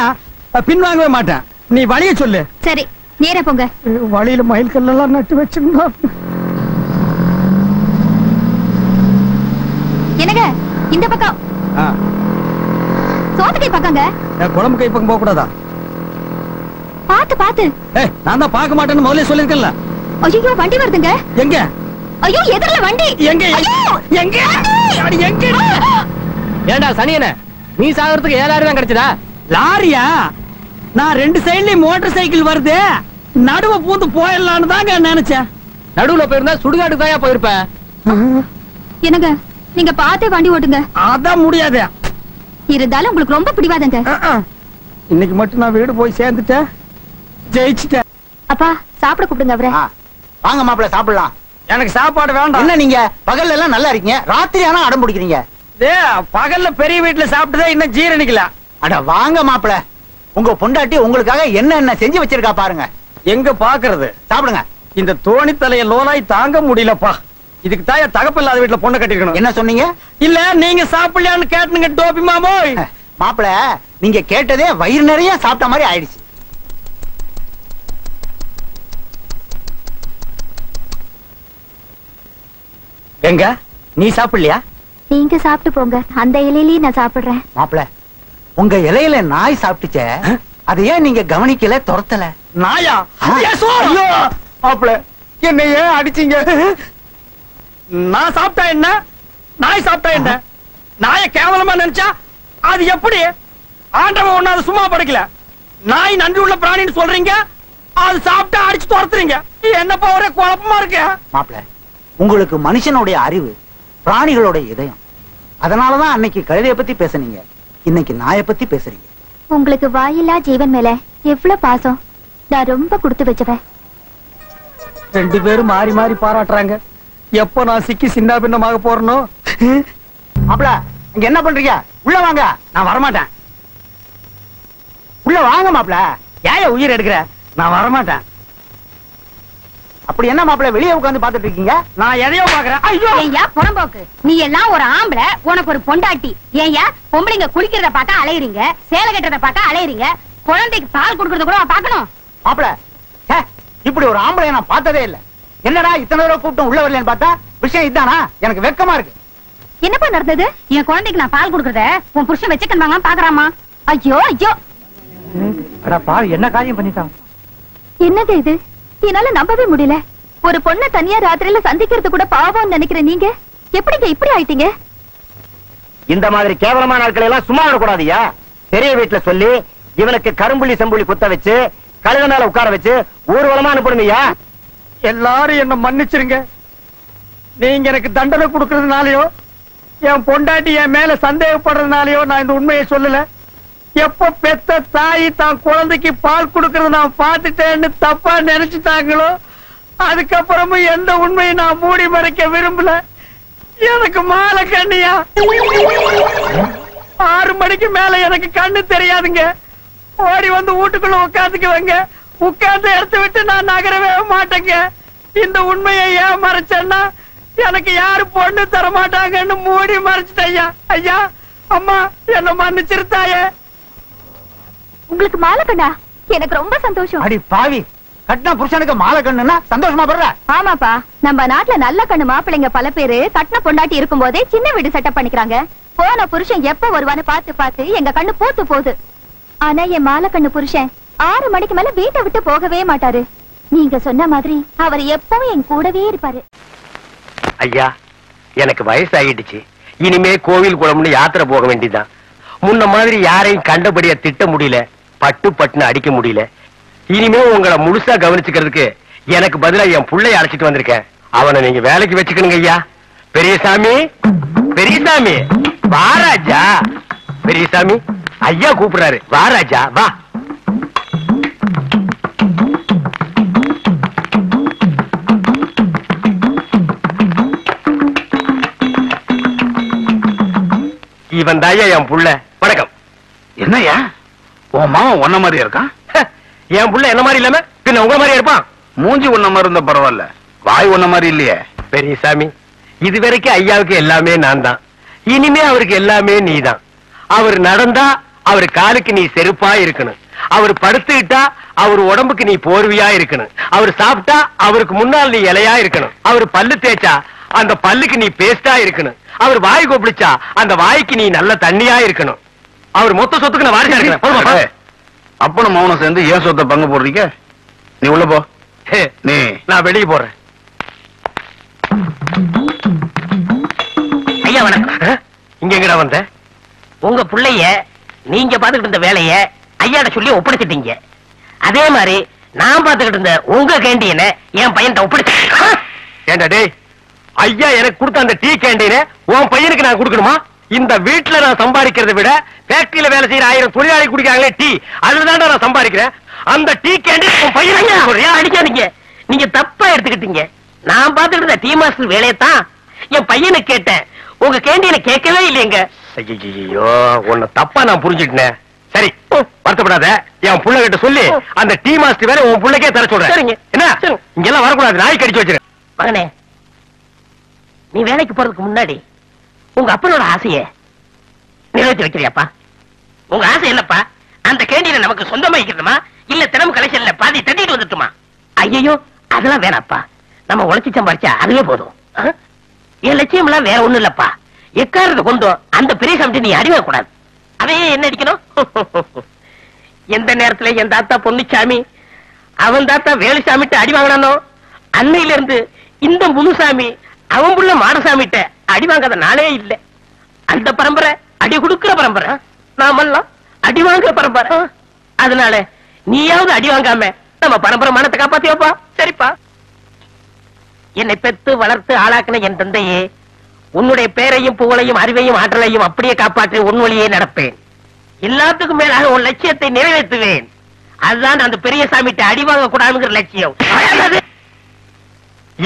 பின்வாங்கவே மாட்டேன். நீ வழிய சொல்லு. சரி நேரா போங்க. வழியில மயில் கல்லெல்லாம் நட்டு வச்சிருந்தா என்னங்க இந்த பக்கம். ஆ, சோத்துக்கை பக்கங்க? குழம்பு கை பக்கம் போக கூடாதா? பாத்து பாத்து நான் தான் பார்க்க மாட்டேன்னு முதல்ல சொல்லிருக்கேன்ல ஐயோ வண்டி வருதுங்க. எங்க? ஐயோ எதிரில வண்டி. எங்க! எங்க? எங்க? ஏண்டா சனியனே நீ சாகிறதுக்கு ஏழாயிரம் தான் கிடைச்சதா? லாரியா? நான் ரெண்டு சைடுலயும் மோட்டார் சைக்கிள் வருது. நடுவ பூந்து போயிடலான்னு தாங்க நினைச்சேன். நடுவுல போயிருந்தா சுடுகாட்டுக்கு தான் போயிருப்ப? என்னங்க? நீங்க பாத்தே வண்டி ஓட்டுங்க. அதான் முடியாது. இருந்தாலும் உங்களுக்கு ரொம்ப பிடிவாதங்க. இன்னைக்கு மட்டும் நான் வீடு போய் சேர்ந்துட்டேன். ஜெயிச்சிட்டேன். அப்பா சாப்பிட கூப்பிடுங்க அவரை. வாங்க மாப்பிள்ள சாப்பிடலாம். எனக்கு சாப்பாடு வேண்டாம். என்ன நீங்க? பகல்ல எல்லாம் நல்லா இருக்கீங்க. ராத்திரி ஆனா அடம் பிடிக்கிறீங்க. டே, பகல்ல பெரிய வீட்டுல சாப்பிட்டதே இன்னும் ஜீரணிக்கல. அட வாங்க மாப்பிள்ள. உங்க பொண்டாட்டி உங்களுக்காக என்ன என்ன செஞ்சு வச்சிருக்கா பாருங்க. எங்க பாக்குறது? சாப்பிடுங்க. இந்த தோணி தலைய லோலாய் தாங்க முடியலப்பா. இதுக்கு தாய தகப்பு இல்லாத வீட்டுல பொண்ணு கட்டிருக்கணும் என்ன சொன்னீங்க? இல்ல நீங்க சாப்பிடலான்னு கேட்டுங்க டோபி மாமோய் மாப்பிள்ள நீங்க கேட்டதே வயிறு நிறைய சாப்பிட்ட மாதிரி ஆயிடுச்சு. எங்க? நீ சாப்பிடலையா? நீங்க சாப்பிட்டு போங்க. அந்த இலையிலேயே நான் சாப்பிடுறேன். மாப்பிள்ள உங்க இலையில நாய் சாப்பிட்டுச்சே. அதை ஏன் நீங்க கவனிக்கல துரத்தல? நாயா? மாப்பிள என்ன ஏன் அடிச்சீங்க. நான் சாப்பிட்டா என்ன? நாய் சாப்பிட்டா என்ன? நாய கேவலமா நினைச்சா? அது எப்படி? ஆண்டவன் ஒண்ணு அது சும்மா படைக்கல. நாய் நன்றி உள்ள பிராணின்னு சொல்றீங்க? அது சாப்பிட்டா அடிச்சு துரத்துறீங்க. என்னப்பா ஒரே குழப்பமா இருக்கு? மாப்பிள்ள உங்களுக்கு மனுஷனுடைய அறிவு பிராணிகளோட இதயம். அதனாலதான் அன்னைக்கு கழுதைய பத்தி பேசுனீங்க. இன்னைக்கு நாயை பத்தி பேசுறீங்க. உங்களுக்கு வாயில்லா ஜீவன் மேல எவ்வளவு பாசம்? நான் ரொம்ப கொடுத்து வச்சவன். ரெண்டு பேரும் மாறி மாறி பாராட்டுறாங்க. எப்ப நான் சிக்கி சின்ன பின்னமாக போறனோ? மாப்பிள்ள இங்க என்ன பண்றீங்க? உள்ள வாங்க. நான் வரமாட்டேன். உள்ள வாங்க மாப்பிள்ள ஏன் உயிர் எடுக்கிற? நான் வரமாட்டேன். அப்படி என்ன மாப்பிள்ள வெளியே உட்கார்ந்து பாத்துட்டு இருக்கீங்க? நான் எதையோ பாக்குறேன் ஐயோ! ஏய்யா புறம்போக்கு. நீ எல்லாம் ஒரு ஆம்பளை உனக்கு ஒரு பொண்டாட்டி. ஏய்யா பொம்பளைங்க குளிக்கிறத பார்க்க அலையுறீங்க சேலை கட்டுறத பார்க்க அலையுறீங்க குழந்தைக்கு பால் கொடுக்கறத கூட பார்க்கணும். மாப்பிள்ள ச்சே, இப்படி ஒரு ஆம்பளை நான் பார்த்ததே இல்ல. என்னடா இத்தனை தடவை கூப்பிட்டு உள்ள வரலன்னு பார்த்தா விஷயம் இதானா? எனக்கு வெக்கமா இருக்கு. என்னப்பா நடந்தது? என் குழந்தைக்கு நான் பால் கொடுக்கறத உன் புருஷன் வச்சுக்கன் வாங்க பாக்குறாமா? ஐயோ ஐயோ. பால் என்ன காரியம் பண்ணிட்டான்? என்னது இது? என்னால நம்பவே முடியல. ஒரு பொண்ண தனியா ராத்திரியில சந்திக்கிறது கூட பாவம்னு நினைக்கிற நீங்க? எப்படிங்க இப்படி ஆயிட்டீங்க? இந்த மாதிரி கேவலமான நாட்களை எல்லாம் சும்மா விடக்கூடாதியா? பெரிய வீட்டுல சொல்லி இவனுக்கு கரும்புள்ளி செம்புள்ளி குத்த வச்சு கழுத மேல உட்கார வச்சு ஊர்வலமா அனுப்பணுமையா எல்லாரும் என்ன மன்னிச்சிருங்க. நீங்க எனக்கு தண்டனை கொடுக்கறதுனாலயோ என் பொண்டாட்டி என் மேல சந்தேகப்படுறதுனாலயோ நான் இந்த உண்மையை சொல்லல. எப்ப பெத்த தாய் தான் குழந்தைக்கு பால் கொடுக்கறத நான் பார்த்துட்டேன்னு தப்பா நினைச்சுட்டாங்களோ அதுக்கப்புறமும் எந்த உண்மையை நான் மூடி மறைக்க விரும்பல. எனக்கு மாலை கண்ணியா? ஆறு மணிக்கு மேல எனக்கு கண்ணு தெரியாதுங்க. ஓடி வந்து வீட்டுக்குள்ள உட்காந்துக்குவேங்க. உட்கார்ந்து எடுத்து விட்டு நான் நகரவே மாட்டேங்க. இந்த உண்மையை ஏன் மறைச்சேன்னா எனக்கு யாரு பொண்ணு தர மாட்டாங்கன்னு மூடி மறைச்சிட்டேன் ஐயா. ஐயா அம்மா என்ன மன்னிச்சிருத்தாயே உங்களுக்கு மாலை கண்ணா? எனக்கு ரொம்ப சந்தோஷம். அடி பாவி கட்டின புருஷனுக்கு மாலை கண்ணுன்னா சந்தோஷமா படுற? ஆமாப்பா நம்ம நாட்டுல நல்ல கண்ணு மாப்பிள்ளைங்க பல பேரு கட்டின பொண்டாட்டி இருக்கும் போதே சின்ன வீடு செட்டப் பண்ணிக்கிறாங்க. போன புருஷன் எப்ப வருவான்னு பார்த்து பார்த்து எங்க கண்ணு பூத்து போகுது. ஆனா என் மாலை கண்ணு புருஷன் ஆறு மணிக்கு மேல வீட்டை விட்டு போகவே மாட்டாரு. நீங்க சொன்ன மாதிரி அவர் எப்பவும் என் கூடவே இருப்பாரு. ஐயா எனக்கு வயசு இனிமே கோவில் குளம்னு யாத்திரை போக வேண்டியதுதான். முன்ன மாதிரி யாரையும் கண்டபடியா திட்ட முடியல பட்டு பட்டுன்னு அடிக்க முடியல. இனிமே உங்களை முழுசா கவனிச்சுக்கிறதுக்கு எனக்கு பதிலா என் புள்ளைய அழைச்சிட்டு வந்திருக்கேன் அவனை நீங்க வேலைக்கு வச்சுக்கணுங்க ஐயா. பெரியசாமி பெரியசாமி வாராஜா பெரியசாமி ஐயா கூப்பிடுறாரு. வாராஜா வா. இவன் தாயா என் புள்ள. வணக்கம். என்னய்யா? உன் மாவன் உன்ன மாதிரி இருக்கான் என் புள்ள என்ன மாதிரி இல்லாம? பின்ன உங்க மாதிரி இருப்பான்? மூஞ்சி உன்ன மாதிரி இருந்தா பரவாயில்ல. வாய் உன்ன மாதிரி இல்லையே. பெரியசாமி இது வரைக்கும் ஐயாவுக்கு எல்லாமே நான் தான் இனிமே அவருக்கு எல்லாமே நீதான். அவர் நடந்தா அவர் காலுக்கு நீ செருப்பா இருக்கணும். அவர் படுத்துக்கிட்டா அவர் உடம்புக்கு நீ போர்வையா இருக்கணும். அவர் சாப்பிட்டா அவருக்கு முன்னால் நீ இலையா இருக்கணும். அவர் பல்லு தேய்ச்சா அந்த பல்லுக்கு நீ பேஸ்டா இருக்கணும். அவர் வாய் கொப்பளிச்சா அந்த வாய்க்கு நீ நல்ல தண்ணியா இருக்கணும். அவர் மொத்த சொத்துக்கு நான் வாரிசா? அப்பனும் மௌனம் சேர்ந்து ஏன் சொத்தை பங்கு போடுறீங்க? நீ உள்ள போ. ஹே, நீ. நான் வெளியே போறேன். ஐயா வணக்கம். இங்க எங்கடா வந்த? உங்க புள்ளைய நீங்க பாத்துக்கிட்டு இருந்த வேலைய ஐயாட சொல்லி ஒப்படைச்சிட்டீங்க. அதே மாதிரி நான் பாத்துக்கிட்டு இருந்த உங்க கேண்டீன என் பையன்ட்ட ஒப்படைச்சு ஏண்டா டேய் ஐயா எனக்கு கொடுத்த அந்த டீ கேண்டீன உன் பையனுக்கு நான் கொடுக்கணுமா? இந்த வீட்டுல நான் சம்பாதிக்கிறதை விட ஃபேக்டரியில வேலை செய்யற ஆயிரம் தொழிலாளி குடிக்காங்களே டீ அதுதான்டா நான் சம்பாதிக்கிறேன். அந்த டீ கேண்டீன் உன் பையன் அடிக்காதீங்க. நீங்க தப்பா எடுத்துக்கிட்டீங்க. நான் பாத்துக்கிட்டு டீ மாஸ்டர் வேலையத்தான் என் பையனுக்கு கேட்டேன். உங்க கேண்டீனை கேட்கவே இல்லைங்க ஐயோ உன்னை தப்பா நான் புரிஞ்சுட்டேன் சரி வருத்தப்படாத. என் புள்ள கிட்ட சொல்லி அந்த டீ மாஸ்டர் வேற உன் புள்ளைக்கே தர சொல்றேன். என்ன? சரி. இங்கெல்லாம் வரக்கூடாது. நாய் கடிச்சு வச்சிரு. மகனே நீ வேலைக்கு போறதுக்கு முன்னாடி உங்க அப்பனோட ஆசைய நிறைவேற்றி வைக்கிறியாப்பா உங்க ஆசை என்னப்பா? அந்த கேண்டீனை நமக்கு சொந்தமா வைக்கணுமா இல்ல தினமும் கலெக்ஷன்ல பாதி தட்டிட்டு வந்துட்டுமா? ஐயோ அதெல்லாம் வேணாப்பா. நம்ம உழைச்சி சம்பாரிச்சா அதுவே போதும். என் லட்சியம் எல்லாம் வேற ஒண்ணும் இல்லப்பா. எக்காரத்தை கொண்டோ அந்த பெரிய கமிட்டி நீ அறிவ கூடாது. அதையே என்ன அடிக்கணும்? எந்த நேரத்துல என் தாத்தா பொன்னுச்சாமி அவன் தாத்தா வேலுசாமிட்டு அடி வாங்கினானோ அன்னையில இருந்து இந்த முனுசாமி அவன் புள்ள மாடசாமிட்ட அடி வாங்காத நாளே இல்ல. அந்த பரம்பரை அடி கொடுக்கிற பரம்பரை. நாமெல்லாம் அடி வாங்குற பரம்பரை. அதனால நீயாவது அடி வாங்காம நம்ம பரம்பரை மானத்தை காப்பாத்தியோப்பா? சரிப்பா. என்னை பெத்து வளர்த்து ஆளாக்கின என் தந்தையே உன்னுடைய பேரையும் புகழையும் அறிவையும் ஆற்றலையும் அப்படியே காப்பாற்றி உன் வழியே நடப்பேன். எல்லாத்துக்கும் மேலாக உன் லட்சியத்தை நிறைவேற்றுவேன். அதுதான் அந்த பெரிய சாமிட்ட அடி வாங்க கூடாதுங்கிற லட்சியம்.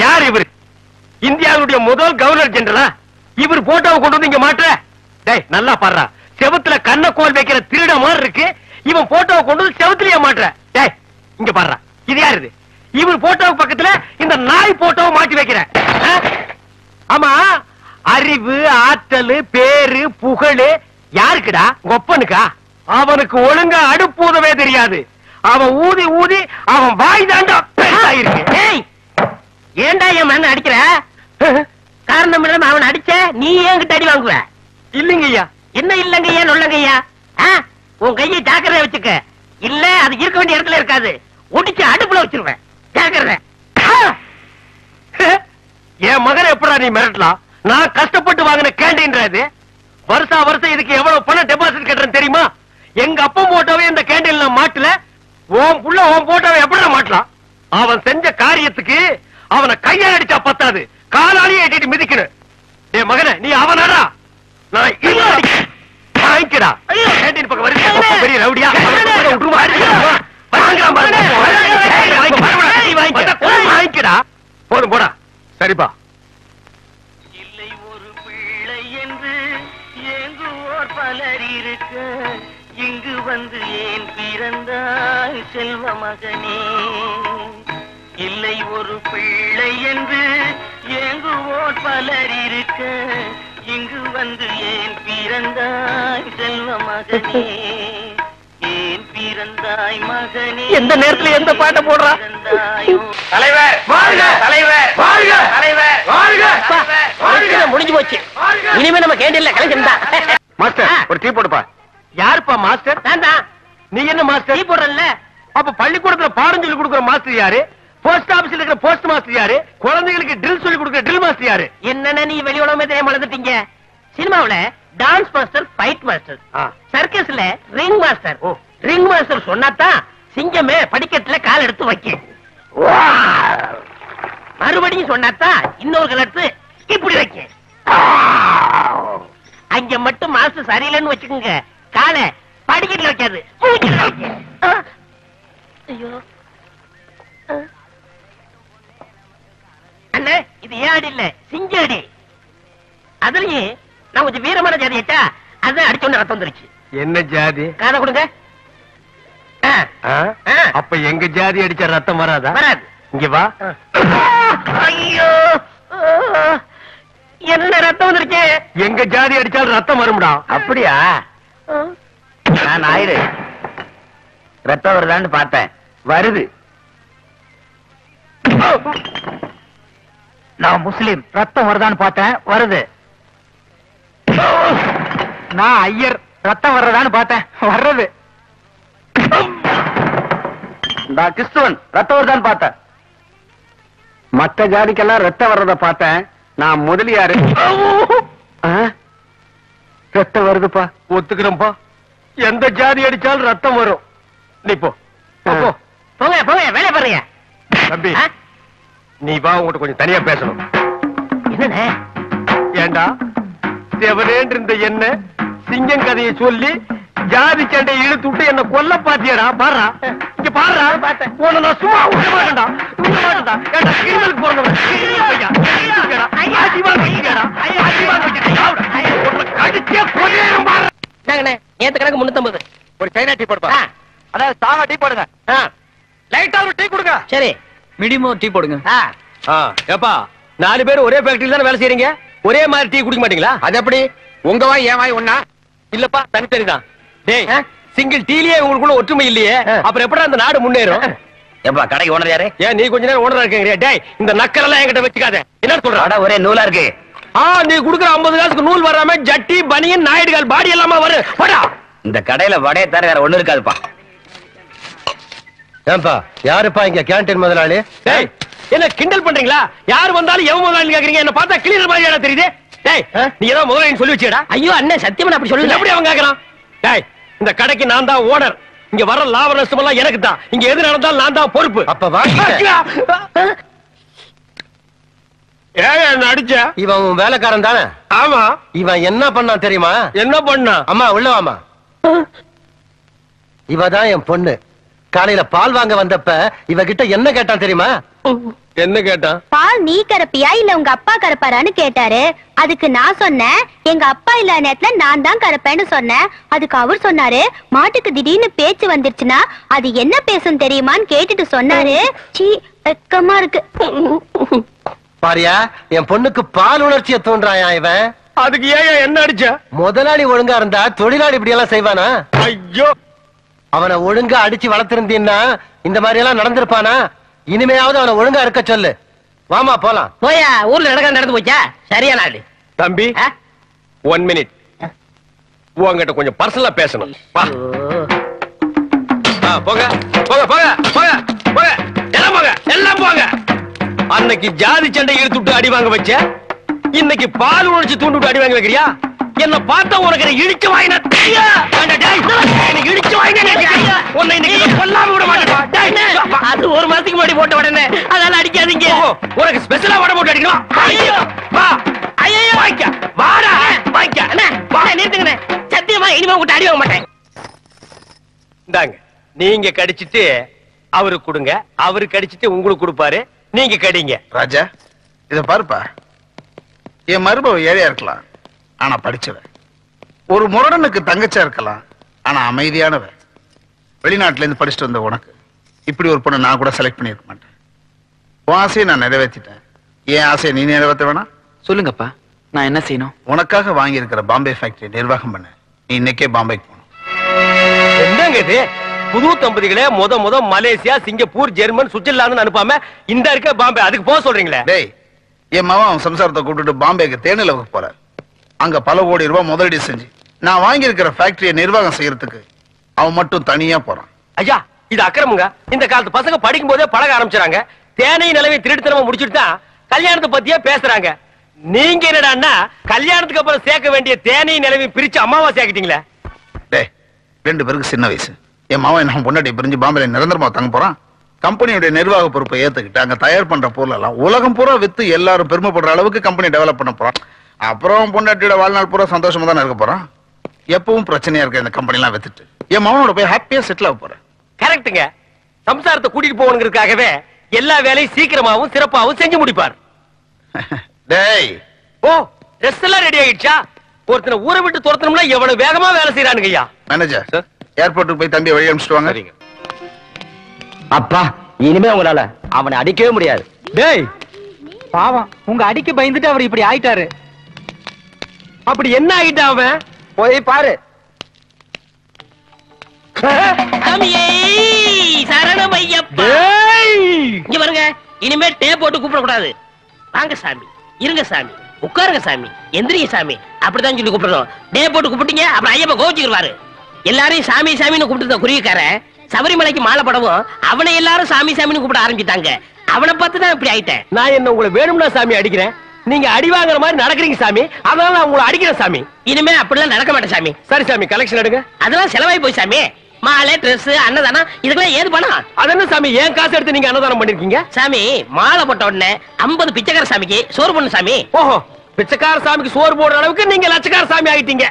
யார் இவர்? இந்தியாவுடைய முதல் கவர்னர் ஜெனரலா இவர் போட்டோவை கொண்டு வந்து இங்க மாட்டுற. டேய் நல்லா பாடுறா. செவுத்துல கண்ண கோல் வைக்கிற திருட மாதிரி இருக்கு. இவன் போட்டோவை கொண்டு வந்து செவத்துலயே மாட்டுற. டேய் இங்க பாடுறா. இது யாரு இது? இவர் போட்டோவுக்கு பக்கத்துல இந்த நாய் போட்டோவை மாட்டி வைக்கிற. ஆமா. அறிவு ஆற்றல் பேரு புகழ். யாருக்குடா? கொப்பனுக்கா அவனுக்கு ஒழுங்கா அடுப்பூதவே தெரியாது. அவன் ஊதி ஊதி அவன் வாய் தாண்டா பெருசாயிருக்கு. ஏண்டா ஏன்டா என் மண்ண அடிக்கிற? காரணம் இல்லாம அவன் அடிச்ச நீ ஏன் அடி வாங்குவ. இல்லைங்க ஐயா. என்ன இல்லங்க ஏன் நொல்லங்க ஐயா? உன் கையை ஜாக்கிரதை வச்சுக்க. இல்ல அது இருக்க வேண்டிய இடத்துல இருக்காது. ஒடிச்சு அடுப்புல வச்சிருவேன். ஜாக்கிரதை. என் மகனை எப்படா நீ மிரட்டலாம்? நான் கஷ்டப்பட்டு வாங்கின கேண்டீன்றது வருஷா வருஷம் இதுக்கு எவ்வளவு பணம் டெபாசிட் கட்டுறேன் தெரியுமா? எங்க அப்பா போட்டோவே இந்த கேண்டீன்ல மாட்டல. உன் புள்ள உன் போட்டோவை எப்படா மாட்டலாம்? அவன் செஞ்ச காரியத்துக்கு அவனை கையால் அடிச்சா பத்தாது. காலாலேயே எட்டிட்டு மிதிக்கணும். என் மகனே நீ அவனடா நான். வாங்கிக்கடா கேண்டீன் பக்கம் வருது. பெரிய ரவுடியா? வாங்கிக்கடா போதும் போடா சரிப்பா இல்லை ஒரு பிள்ளை என்று ஏங்குவோர் பலர் இருக்க இங்கு வந்து ஏன் பிறந்தாய் செல்வ மகனே? இல்லை ஒரு பிள்ளை என்று ஏங்குவோர் பலர் இருக்க இங்கு வந்து ஏன் பிறந்தாய் செல்வ மகனே ஏன் பிறந்தாய் மகனே? எந்த நேரத்துல எந்த பாட்டை போடுறா? தலைவர் வாழ்க! தலைவர் வாழ்க! தலைவர் வாழ்க்கை முடிஞ்சு போச்சு. இனிமே நம்ம கேண்டீன்ல கலெக்ஷன் தான். மாஸ்டர் ஒரு டீ போடுப்பா. யாருப்பா மாஸ்டர்? நான் நீ என்ன மாஸ்டர்? டீ போடுறேன்ல அப்ப பள்ளிக்கூடத்துல பாடம் சொல்லி கொடுக்குற மாஸ்டர் யாரு? போஸ்ட் ஆபீஸ்ல இருக்கிற போஸ்ட் மாஸ்டர் யாரு? குழந்தைகளுக்கு ட்ரில் சொல்லி கொடுக்குற ட்ரில் மாஸ்டர் யாரு? என்னென்ன நீ வெளி உலகமே தெரிய மறந்துட்டீங்க சினிமாவுல டான்ஸ் மாஸ்டர் ஃபைட் மாஸ்டர். சர்க்கஸ்ல ரிங் மாஸ்டர் ஓ. ரிங் மாஸ்டர் சொன்னாதான் சிங்கமே படிக்கட்டுல கால் எடுத்து வைக்க மறுபடியும் சொன்னாதான் இன்னொரு கால் எடுத்து இப்படி வைக்க அங்க மட்டும் மாஸ்டர் சரியில்லைன்னு வச்சுக்கோங்க. காலை படிக்கட்டுல வைக்காது. ஐயோ. அண்ணே இது ஏன் அடி இல்ல சிங்க அடி அதுலயும் நான் கொஞ்சம் வீரமான ஜாதி ஆச்சா அதான் அடிச்சோன்னு ரத்தம் வந்துருச்சு. என்ன ஜாதி? காதை கொடுங்க. அப்ப எங்க ஜாதி அடிச்ச ரத்தம் வராதா? வராது. இங்க வா. ஐயோ. என்ன ரத்தம் வந்துருச்சு? எங்க ஜாதி அடிச்சாலும் ரத்தம் வரும்டா. அப்படியா? நான் ஆயிரு. ரத்தம் வருதான்னு பார்த்தேன். வருது. நான் முஸ்லிம். ரத்தம் வருதான்னு பார்த்தேன் வருது. நான் ஐயர். ரத்தம் வர்றதான்னு பார்த்தேன் வர்றது. நான் கிறிஸ்துவன். ரத்தம் வருதான்னு பார்த்தேன். மத்த ஜாதிக்கெல்லாம் ரத்தம் வர்றத பார்த்தேன். நான் முதலியாரு? ரத்தம் வருதுப்பா. ஒத்துக்கிறேன்ப்பா. எந்த ஜாதி அடிச்சாலும் ரத்தம் வரும். நீ போ. போங்க போங்க வேலை பாருங்க. தம்பி? நீ வா உங்ககிட்ட கொஞ்சம் தனியா பேசணும். என்னண்ணே? ஏண்டா? செவனேன்று இருந்த என்ன? சிங்கம் கதையை சொல்லி ஜாதி சண்டையை இழுத்து விட்டு என்ன கொல்ல பாத்தியடா பாருடா இங்க பாருடா உன்னை நான் சும்மா விட மாட்டேன்டா. விட மாட்டேன்டா. ஏண்டா கிரிமினல். இந்தாங்கண்ணே நேத்து கணக்கு முன்னூத்தம்பது. ஒரு சைனா டீ போடுப்பா. அதாவது சாங்க டீ போடுங்க. லைட்டா ஒரு டீ கொடுங்க. சரி. மிடிமோ டீ போடுங்க. ஏப்பா நாலு பேர் ஒரே ஃபேக்டரியில தானே வேலை செய்றீங்க? ஒரே மாதிரி டீ குடிக்க மாட்டீங்களா? அது எப்படி? உங்க வாய் என் வாய் ஒண்ணா? இல்லப்பா தனித்தனி தான் டேய் ஆ? சிங்கிள் டீலயே உங்களுக்குள்ள ஒற்றுமை இல்லையே. அப்புறம் எப்படா அந்த நாடு முன்னேறும்? ஏப்பா கடைக்கு ஓனர் யாரு? ஏன் நீ கொஞ்ச நேரம் ஓனரா இருக்கீங்க டேய் இந்த நக்கல் எல்லாம் என்கிட்ட வச்சுக்காத. என்ன சொல்ற? அட ஒரே நூலா இருக்கு. ஆ நீ குடுக்குற 50 காசுக்கு நூல் வராம ஜட்டி பனியன் நாயுடுகால் பாடி எல்லாமா வரும் போடா இந்த கடையில வடையை தர வேற ஒண்ணு இருக்காதுப்பா. ஏன்பா யாருப்பா இங்க கேண்டீன் முதலாளி? டேய் என்ன கிண்டல் பண்றீங்களா? யார் வந்தாலும் எவன் முதலாளி கேக்குறீங்க? என்ன பார்த்தா கிளீனர் மாதிரியா தெரியுது? டேய் நீ ஏதோ முதலாளின்னு சொல்லி வச்சியடா. ஐயோ அண்ணன் சத்தியமா அப்படி சொல்லல. எப்படி அவன் கேக்குறான்? டேய் இந்த கடைக்கு நான் தான் ஓனர் இங்க வர லாப நஷ்டம் எல்லாம் எனக்கு தான் இங்க எது நடந்தாலும் நான் தான் பொறுப்பு. அப்ப ஏன் என்ன அடிச்ச? இவன் உன் வேலைக்காரன் தானே? ஆமா. இவன் என்ன பண்ணான் தெரியுமா? என்ன பண்ணா அம்மா உள்ள வாமா இவ தான் என் பொண்ணு. காலையில பால் வாங்க வந்தப்ப இவகிட்ட என்ன கேட்டான் தெரியுமா? என்ன கேட்டான்? பால் நீ கறப்பியா இல்ல உங்க அப்பா கறப்பாரான்னு கேட்டாரு. அதுக்கு நான் சொன்னேன். எங்க அப்பா இல்லாத நேரத்துல நான் தான் கறப்பேன்னு சொன்னேன். அதுக்கு அவர் சொன்னாரு மாட்டுக்கு திடீர்னு பேச்சு வந்துருச்சுன்னா அது என்ன பேசும் தெரியுமான்னு கேட்டுட்டு சொன்னாரு. சீ வெக்கமா இருக்கு. பாரியா என் பொண்ணுக்கு பால் உணர்ச்சியை தூண்டுறாயா இவன்? அதுக்கு ஏன் என்ன அடிச்ச? முதலாளி ஒழுங்கா இருந்தா தொழிலாளி இப்படி எல்லாம் செய்வானா? ஐயோ! அவனை ஒழுங்கா அடிச்சு வளர்த்திருந்தீன்னா இந்த மாதிரி எல்லாம் நடந்திருப்பானா? இனிமையாவது அவனை ஒழுங்கா இருக்க சொல்லு. வாமா போலாம். போயா ஊர்ல நடக்க நடந்து போச்சா? சரியா நாடு தம்பி ஒன் மினிட் உங்ககிட்ட கொஞ்சம் பர்சனலா பேசணும். போங்க போங்க போங்க போங்க போங்க. எல்லாம் போங்க எல்லாம் போங்க. அன்னைக்கு ஜாதி சண்டை இழுத்து விட்டு அடி வாங்க வச்ச? இன்னைக்கு பால் உணர்ச்சி தூண்டு விட்டு அடி வாங்க வைக்கிறியா என்ன பார்த்தா உனக்கு இடிச்சு வாங்கின இடிச்சு வாங்கின உன்னை இன்னைக்கு கொல்லாம விட மாட்டேன் டேய், அது ஒரு மாசத்துக்கு முன்னாடி போட்ட உடனே. அதனால அடிக்காதீங்க. உனக்கு ஸ்பெஷலா வடை போட்டு அடிக்கணும்? ஐயோ. வா. ஐயோ வாங்கிக்க. வாடா. அண்ணா அண்ணா, நிறுத்துங்கண்ணே சத்தியமா இனிமே உங்கள்கிட்ட அடி வாங்க மாட்டேன். இந்தாங்க நீங்க கடிச்சிட்டு அவருக்கு கொடுங்க. அவரு கடிச்சிட்டு உங்களுக்கு கொடுப்பாரு. நீங்க கடிங்க. ராஜா இத பாருப்பா. என் மருமவ ஏழையா இருக்கலாம் ஆனா படிச்சவ ஒரு முரடனுக்கு தங்கச்சா இருக்கலாம் ஆனா அமைதியானவ வெளிநாட்டுல இருந்து படிச்சுட்டு வந்த உனக்கு. இப்படி ஒரு பொண்ணு நான் கூட செலக்ட் பண்ணிருக்க மாட்டேன். உன் ஆசையை நான் நிறைவேற்றிட்டேன். என் ஆசையை நீ நிறைவேற்ற வேணாம்? சொல்லுங்கப்பா நான் என்ன செய்யணும்? உனக்காக வாங்கி இருக்கிற பாம்பே ஃபேக்டரி நிர்வாகம் பண்ண. நீ இன்னைக்கே பாம்பேக்கு போகணும். என்னங்க இது? புது தம்பதிகளே முத முத மலேசியா சிங்கப்பூர் ஜெர்மன் சுவிட்சர்லாந்து அனுப்பாம இந்த இருக்க பாம்பே அதுக்கு போக சொல்றீங்களே? டேய் என் மவன் சம்சாரத்தை கூப்பிட்டுட்டு பாம்பேக்கு தேனிலவுக்கு போற அங்க பல கோடி ரூபாய் முதலீடு செஞ்சு நான் வாங்கி இருக்கிற ஃபேக்டரியை நிர்வாகம் செய்யறதுக்கு அவன் மட்டும் தனியா போறான். ஐயா இது அக்கிரமுங்க. இந்த காலத்து பசங்க படிக்கும் போதே பழக ஆரம்பிச்சாங்க தேனை நிலவை திருட்டுத்தனமா முடிச்சுட்டு தான் கல்யாணத்தை பத்தியே பேசுறாங்க. நீங்க என்னடான்னா கல்யாணத்துக்கு அப்புறம் சேர்க்க வேண்டிய தேனை நிலவை பிரிச்சு அம்மாவா சேர்க்கிட்டீங்களே டேய் ரெண்டு பேருக்கு சின்ன வயசு. என் மாவன் நான் பொண்டாட்டி பிரிஞ்சு பாம்பேல நிரந்தரமா தங்க போறான்? கம்பெனியுடைய நிர்வாக பொறுப்பை ஏத்துக்கிட்டு அங்க தயார் பண்ற பொருள் எல்லாம் உலகம் பூரா வித்து எல்லாரும் பெருமைப்படுற அளவுக்கு கம்பெனி டெவலப் பண்ண போறான். அப்புறம் பொண்டாட்டியோட வாழ்நாள் பூரா சந்தோஷமா தானே இருக்க போறான்? எப்பவும் பிரச்சனையா இருக்க இந்த கம்பெனி எல்லாம் வித்துட்டு. என் மகனோட போய் ஹாப்பியா செட்டில் ஆக போறேன். கரெக்ட்டுங்க சம்சாரத்தை கூட்டிட்டு போகணுங்கிறதுக்காகவே எல்லா வேலையும் சீக்கிரமாவும் சிறப்பாவும் செஞ்சு முடிப்பார். டேய். ஓ ட்ரெஸ் எல்லாம் ரெடி ஆயிடுச்சா? ஒருத்தனை ஊரை விட்டு துரத்தணும்னா எவ்வளவு வேகமா வேலை செய்யறானுங்க ஐயா. மேனேஜர் சார் ஏர்போர்ட்டுக்கு போய் தம்பியை வழி அனுப்பிச்சிட்டு வாங்க. அப்பா இனிமே உங்களால அவனை அடிக்கவே முடியாது. டேய் பாவம் உங்க அடிக்கு பயந்துட்டு அவர் இப்படி ஆயிட்டாரு. அப்படி என்ன ஆகிட்டான் அவன்? போய் பாரு. சரணம் ஐயப்பா இங்க பாருங்க இனிமே டே போட்டு கூப்பிட கூடாது வாங்க சாமி இருங்க சாமி உட்காருங்க சாமி எந்திரிங்க சாமி அப்படிதான் சொல்லி கூப்பிடணும். டே போட்டு கூப்பிட்டீங்க அப்புறம் ஐயப்பா கோச்சுக்குவாரு எல்லாரையும் சாமி சாமின்னு கூப்பிட்டு குறியக்காரன் சபரிமலைக்கு மாலை படவும் அவனை எல்லாரும் சாமி சாமின்னு கூப்பிட ஆரம்பிச்சிட்டாங்க. அவனை பார்த்து தான் இப்படி ஆயிட்டேன். நான் என்ன உங்களை வேணும்னா சாமி அடிக்கிறேன். நீங்க அடி வாங்குற மாதிரி நடக்கிறீங்க சாமி. அதனால நான் உங்களை அடிக்கிறேன் சாமி. இனிமே அப்படிலாம் நடக்க மாட்டேன் சாமி. சரி சாமி கலெக்ஷன் எடுங்க. அதெல்லாம் செலவாய் போய் சாமி. மாலை Dress அன்னதானம் இதுக்கெல்லாம் ஏது பணம்? அது என்ன சாமி ஏன் காசு எடுத்து நீங்க அன்னதானம் பண்ணிருக்கீங்க? சாமி மாலை போட்ட உடனே ஐம்பது பிச்சைக்கார சாமிக்கு சோறு பண்ணு சாமி. ஓஹோ பிச்சைக்கார சாமிக்கு சோறு போடுற அளவுக்கு நீங்க லட்சக்கார சாமி ஆகிட்டீங்க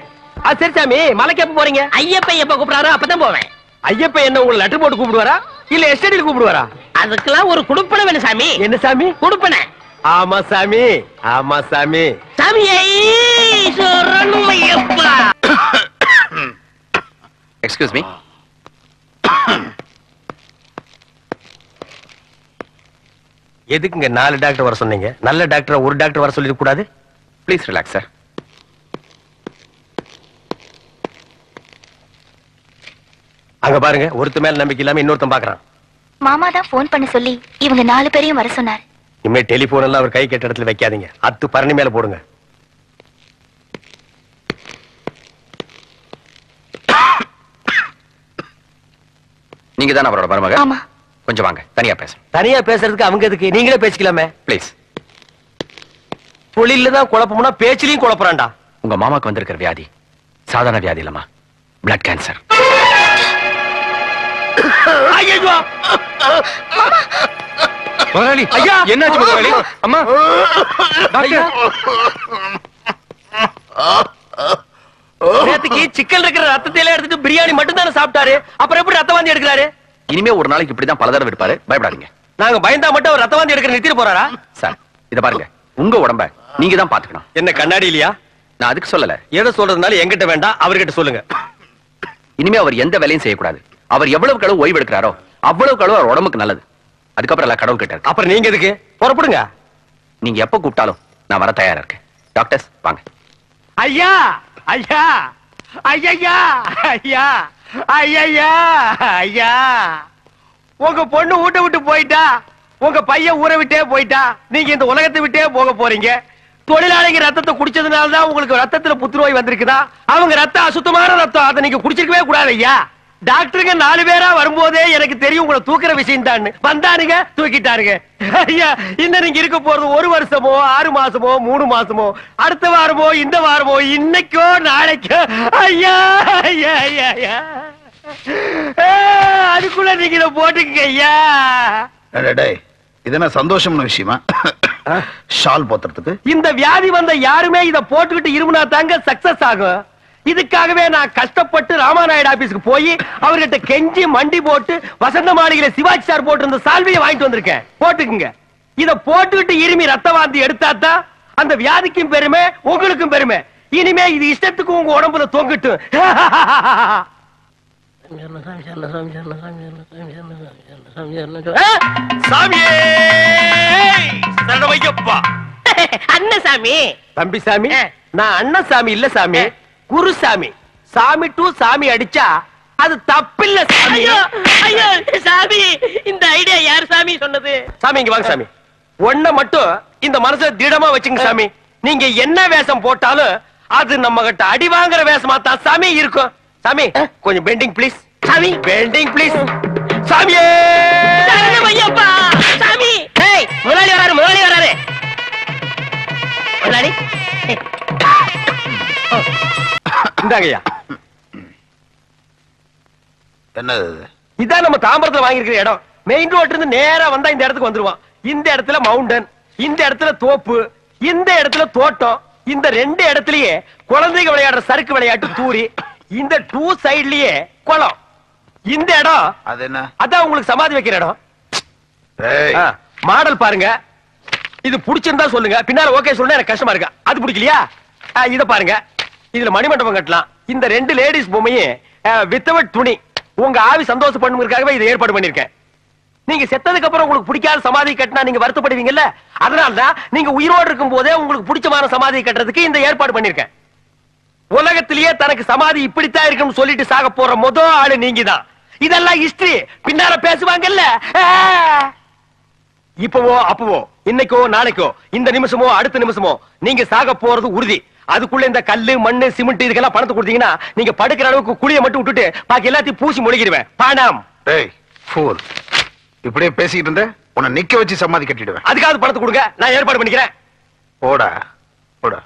அது சரி சாமி மலைக்கு எப்ப போறீங்க? ஐயப்பன் எப்ப கூப்பிடாரோ அப்பதான் போவேன். ஐயப்ப என்ன உங்களை லெட்டர் போட்டு கூப்பிடுவாரா? இல்ல எஸ்டடியில் கூப்பிடுவாரா? அதுக்கெல்லாம் ஒரு குடுப்பனை வேணும் சாமி. என்ன சாமி? குடுப்பனை. ஆமா சாமி. ஆமா சாமி. சாமியை எக்ஸ்கியூஸ் மீ எதுக்குங்க நாலு டாக்டர் வர சொன்னீங்க? நல்ல டாக்டர் ஒரு டாக்டர் வர சொல்லிட கூடாது ப்ளீஸ் ரிலாக்ஸ் சார் அங்க பாருங்க ஒருத்த மேல நம்பிக்கை இல்லாம இன்னொருத்தன் பாக்குறான். மாமா தான் போன் பண்ண சொல்லி இவங்க நாலு பேரையும் வர சொன்னார். இனிமே டெலிபோன் எல்லாம் அவர் கை கெட்ட இடத்துல வைக்காதீங்க. அத்து பரணி மேல போடுங்க. நீங்க தான் அவரோட மருமக? ஆமா. கொஞ்சம் வாங்க தனியா பேசுறேன் தனியா பேசுறதுக்கு அவங்க எதுக்கு? நீங்களே பேசிக்கலாமே. ப்ளீஸ் தொழில தான் குழப்பம்னா பேச்சிலையும் குழப்பறான்டா. உங்க மாமாக்கு வந்திருக்கிற வியாதி சாதாரண வியாதி இல்லம்மா. பிளட் கேன்சர் முதலாளி ஐயா! என்னாச்சு முதலாளி அம்மா! நேத்துக்கு சிக்கன் இருக்கிற ரத்தத்தையில எடுத்துட்டு பிரியாணி மட்டும் தானே சாப்பிட்டாரு. அப்புறம் எப்படி ரத்த வாந்தி எடுக்கிறாரு? இனிமே ஒரு நாளைக்கு இப்படிதான் பல தடவை இருப்பாரு பயப்படாதீங்க. நாங்க பயந்தா மட்டும் அவர் ரத்த வாந்தி எடுக்கிற நிறுத்திட்டு போறாரா? சார் இத பாருங்க. உங்க உடம்ப நீங்க தான் பாத்துக்கணும் என்ன கண்ணாடி இல்லையா நான் அதுக்கு சொல்லல. எதை சொல்றதுனால எங்கிட்ட வேண்டாம் அவர்கிட்ட சொல்லுங்க. இனிமே அவர் எந்த வேலையும் செய்யக்கூடாது. அவர் எவ்வளவு அளவு ஓய்வு எடுக்கிறாரோ அவ்வளவு அளவு அவர் உடம்புக்கு நல்லது. அதுக்கப்புறம் எல்லாம் கடவுள் கிட்ட அப்புறம் நீங்க எதுக்கு? புறப்படுங்க. நீங்க எப்ப கூப்பிட்டாலும் நான் வர தயாரா இருக்கேன். டாக்டர்ஸ் வாங்க. ஐயா! ஐயா! ஐயா ஐயா! ஐயா ஐயா! உங்க பொண்ணு வீட்டை விட்டு போயிட்டா உங்க பையன் ஊரை விட்டே போயிட்டா நீங்க இந்த உலகத்தை விட்டே போக போறீங்க. தொழிலாளிங்க ரத்தத்தை குடிச்சதுனால தான் உங்களுக்கு ரத்தத்துல புத்துநோய் வந்திருக்குதா? அவங்க ரத்தம் அசுத்தமான ரத்தம் அதை நீங்க குடிச்சிருக்கவே கூடாது ஐயா. டாக்டருங்க நாலு பேரா வரும்போதே எனக்கு தெரியும் உங்களை தூக்குற விஷயம் தான் வந்தானுங்க தூக்கிட்டாருங்க. ஐயா இன்னும் நீங்க இருக்க போறது ஒரு வருஷமோ ஆறு மாசமோ மூணு மாசமோ அடுத்த வாரமோ இந்த வாரமோ இன்னைக்கோ நாளைக்கோ. ஐயா ஐயா ஐயா ஐயா. அதுக்குள்ள நீங்க இதை போட்டுக்கங்க ஐயா. இது என்ன சந்தோஷமான விஷயமா? ஷால் போத்துறதுக்கு? இந்த வியாதி வந்த யாருமே இத போட்டுக்கிட்டு இருமுனா தாங்க சக்சஸ் ஆகும். இதுக்காகவே நான் கஷ்டப்பட்டு ராமாநாயுடு ஆபீஸ்க்கு போய் அவர்கிட்ட கெஞ்சி மண்டி போட்டு வசந்த மாளிகையில சிவாஜி சார் போட்டு இருந்த சால்வியை வாங்கிட்டு வந்திருக்கேன். போட்டுக்குங்க. இத போட்டுக்கிட்டு இருமி ரத்த வாந்தி எடுத்தா தான் அந்த வியாதிக்கும் பெருமை உங்களுக்கும் பெருமை. இனிமே இது இஷ்டத்துக்கு உங்க உடம்புல தொங்கட்டும் சாமியே! சரணமையப்பா. அண்ணன் சாமி தம்பி சாமி நான் அண்ணன் சாமி இல்ல சாமி. குருசாமி. சாமி டு சாமி அடிச்சா அது தப்பில்ல சாமி. ஐயோ ஐயோ சாமி இந்த ஐடியா யார் சாமி சொன்னது? சாமி இங்க வாங்க சாமி. ஒன்ன மட்டும் இந்த மனசுல திடமா வச்சுங்க சாமி. நீங்க என்ன வேஷம் போட்டாலும் அது நம்ம கிட்ட அடி வாங்குற வேஷமா தான் சாமி இருக்கும். சாமி கொஞ்சம் பெண்டிங் ப்ளீஸ் சாமி. பெண்டிங் ப்ளீஸ் சாமியே! ஐயப்பா! சாமி! ஏய் முதலாளி வராரு முதலாளி வராரு. முதலாளி? இந்தாங்கய்யா. என்னது இது? இதான் நம்ம தாம்பரத்துல வாங்கியிருக்கிற இடம். மெயின் ரோட்ல இருந்து நேரா வந்தா இந்த இடத்துக்கு வந்துருவான். இந்த இடத்துல மவுண்டன் இந்த இடத்துல தோப்பு இந்த இடத்துல தோட்டம் இந்த ரெண்டு இடத்துலயே குழந்தைங்க விளையாடுற சறுக்கு விளையாட்டு தூரி இந்த டூ சைடுலயே குளம். இந்த இடம் அது என்ன? அதான் உங்களுக்கு சமாதி வைக்கிற இடம். மாடல் பாருங்க. இது பிடிச்சிருந்தா சொல்லுங்க. பின்னால ஓகே சொன்னா எனக்கு கஷ்டமா இருக்கு. அது பிடிக்கலையா? இத பாருங்க. இதுல மணிமண்டபம் கட்டலாம். இந்த ரெண்டு லேடிஸ் பொம்மையும் வித்தவட் துணி. உங்க ஆவி சந்தோஷம் பண்ணுறதுக்காகவே இதை ஏற்பாடு பண்ணிருக்கேன் நீங்க செத்ததுக்கு அப்புறம் உங்களுக்கு பிடிக்காத சமாதி கட்டினா நீங்க வருத்தப்படுவீங்கல்ல? அதனால தான் நீங்க உயிரோடு இருக்கும் போதே உங்களுக்கு பிடிச்சமான சமாதி கட்டுறதுக்கு இந்த ஏற்பாடு பண்ணிருக்கேன் உலகத்திலேயே தனக்கு சமாதி இப்படித்தான் இருக்கும்னு சொல்லிட்டு சாக போற முத ஆளு நீங்க தான் இதெல்லாம் ஹிஸ்டரி பின்னால பேசுவாங்கல்ல? இப்பவோ அப்பவோ இன்னைக்கோ நாளைக்கோ இந்த நிமிஷமோ அடுத்த நிமிஷமோ நீங்க சாக போறது உறுதி. அதுக்குள்ள இந்த கல்லு மண்ணு சிமெண்ட் இதுக்கெல்லாம் பணத்தை கொடுத்தீங்கன்னா நீங்க படுக்கிற அளவுக்கு குழிய மட்டும் விட்டுட்டு பாக்கி எல்லாத்தையும் பூசி மொழிகிடுவேன். பணம். டேய் fool. இப்படியே பேசிக்கிட்டு இருந்த உன்னை நிக்க வச்சு சமாதி கட்டிடுவேன். அதுக்காவது பணத்தை கொடுங்க நான் ஏற்பாடு பண்ணிக்கிறேன். போடா போடா.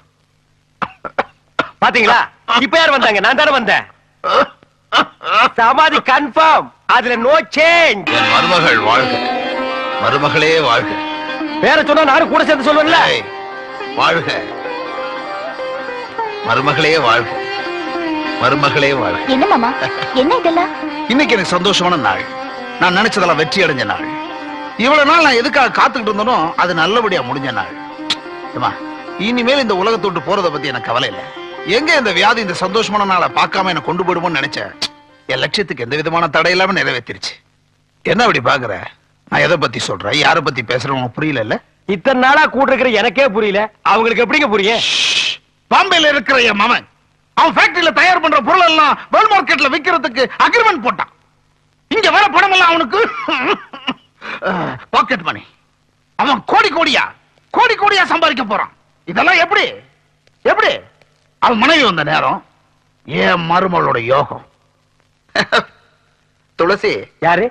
பாத்தீங்களா? இப்ப யார் வந்தாங்க? நான் தானே வந்தேன். சமாதி கன்ஃபார்ம். அதுல நோ சேஞ்ச். மருமகள் வாழ்க. மருமகளே வாழ்க. வேற சொன்னா நானும் கூட சேர்ந்து சொல்லுவேன்ல வாழ்க. மருமகளே வாழ்க. மருமகளே வாழ்க. என்ன மாமா? என்ன இதெல்லாம்? இன்னைக்கு எனக்கு சந்தோஷமான நாள். நான் நினைச்சதெல்லாம் வெற்றி அடைஞ்ச நாள். இவ்வளவு நாள் நான் எதுக்காக காத்துக்கிட்டு இருந்தனோ அது நல்லபடியா முடிஞ்ச நாள். இனிமேல் இந்த உலகத்தை விட்டு போறத பத்தி எனக்கு கவலை இல்லை. எங்க இந்த வியாதி இந்த சந்தோஷமான நாளை பார்க்காம என்ன கொண்டு போயிடுமோன்னு நினைச்சேன் என் லட்சியத்துக்கு எந்த விதமான தடை இல்லாம நிறைவேற்றிருச்சு என்ன அப்படி பாக்குற நான் எதை பத்தி சொல்றேன்? யாரை பத்தி பேசுறேன் உனக்கு புரியல இல்ல? இத்தனை நாளா கூட இருக்கிற எனக்கே புரியல. அவங்களுக்கு எப்படிங்க புரியும்? பாம்பேல இருக்கிற என் மகன் அவன் ஃபேக்டரியில தயார் பண்ற பொருள் எல்லாம் வேர்ல்ட் மார்க்கெட்ல விக்கிறதுக்கு அக்ரிமெண்ட் போட்டான். இங்க வர பணம் எல்லாம் அவனுக்கு பாக்கெட் மணி அவன் கோடி கோடியா கோடி கோடியா சம்பாதிக்க போறான். இதெல்லாம் எப்படி? எப்படி? அவன் மனைவி வந்த நேரம் என் மருமகளோட யோகம். துளசி. யாரு?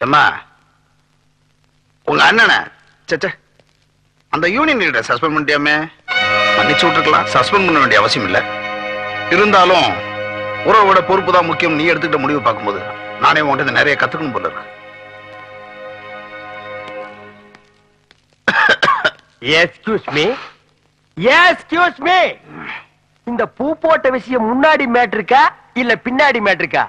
அம்மா உங்க அண்ணனை. சச்சே அந்த யூனியன் லீடர் சஸ்பெண்ட் பண்ணிட்டியாமே? மன்னிச்சு விட்டுருக்கலாம். சஸ்பெண்ட் பண்ண வேண்டிய அவசியம் இல்ல. இருந்தாலும் உறவோட பொறுப்பு தான் முக்கியம். நீ எடுத்துக்கிட்ட முடிவு பார்க்கும்போது நானே உன்கிட்ட நிறைய கத்துக்கணும் போல இருக்கு. எஸ்கியூஸ் மீ எஸ்கியூஸ் மீ இந்த பூ போட்ட விஷயம் முன்னாடி மேட்ருக்கா இல்ல பின்னாடி மேட்ருக்கா?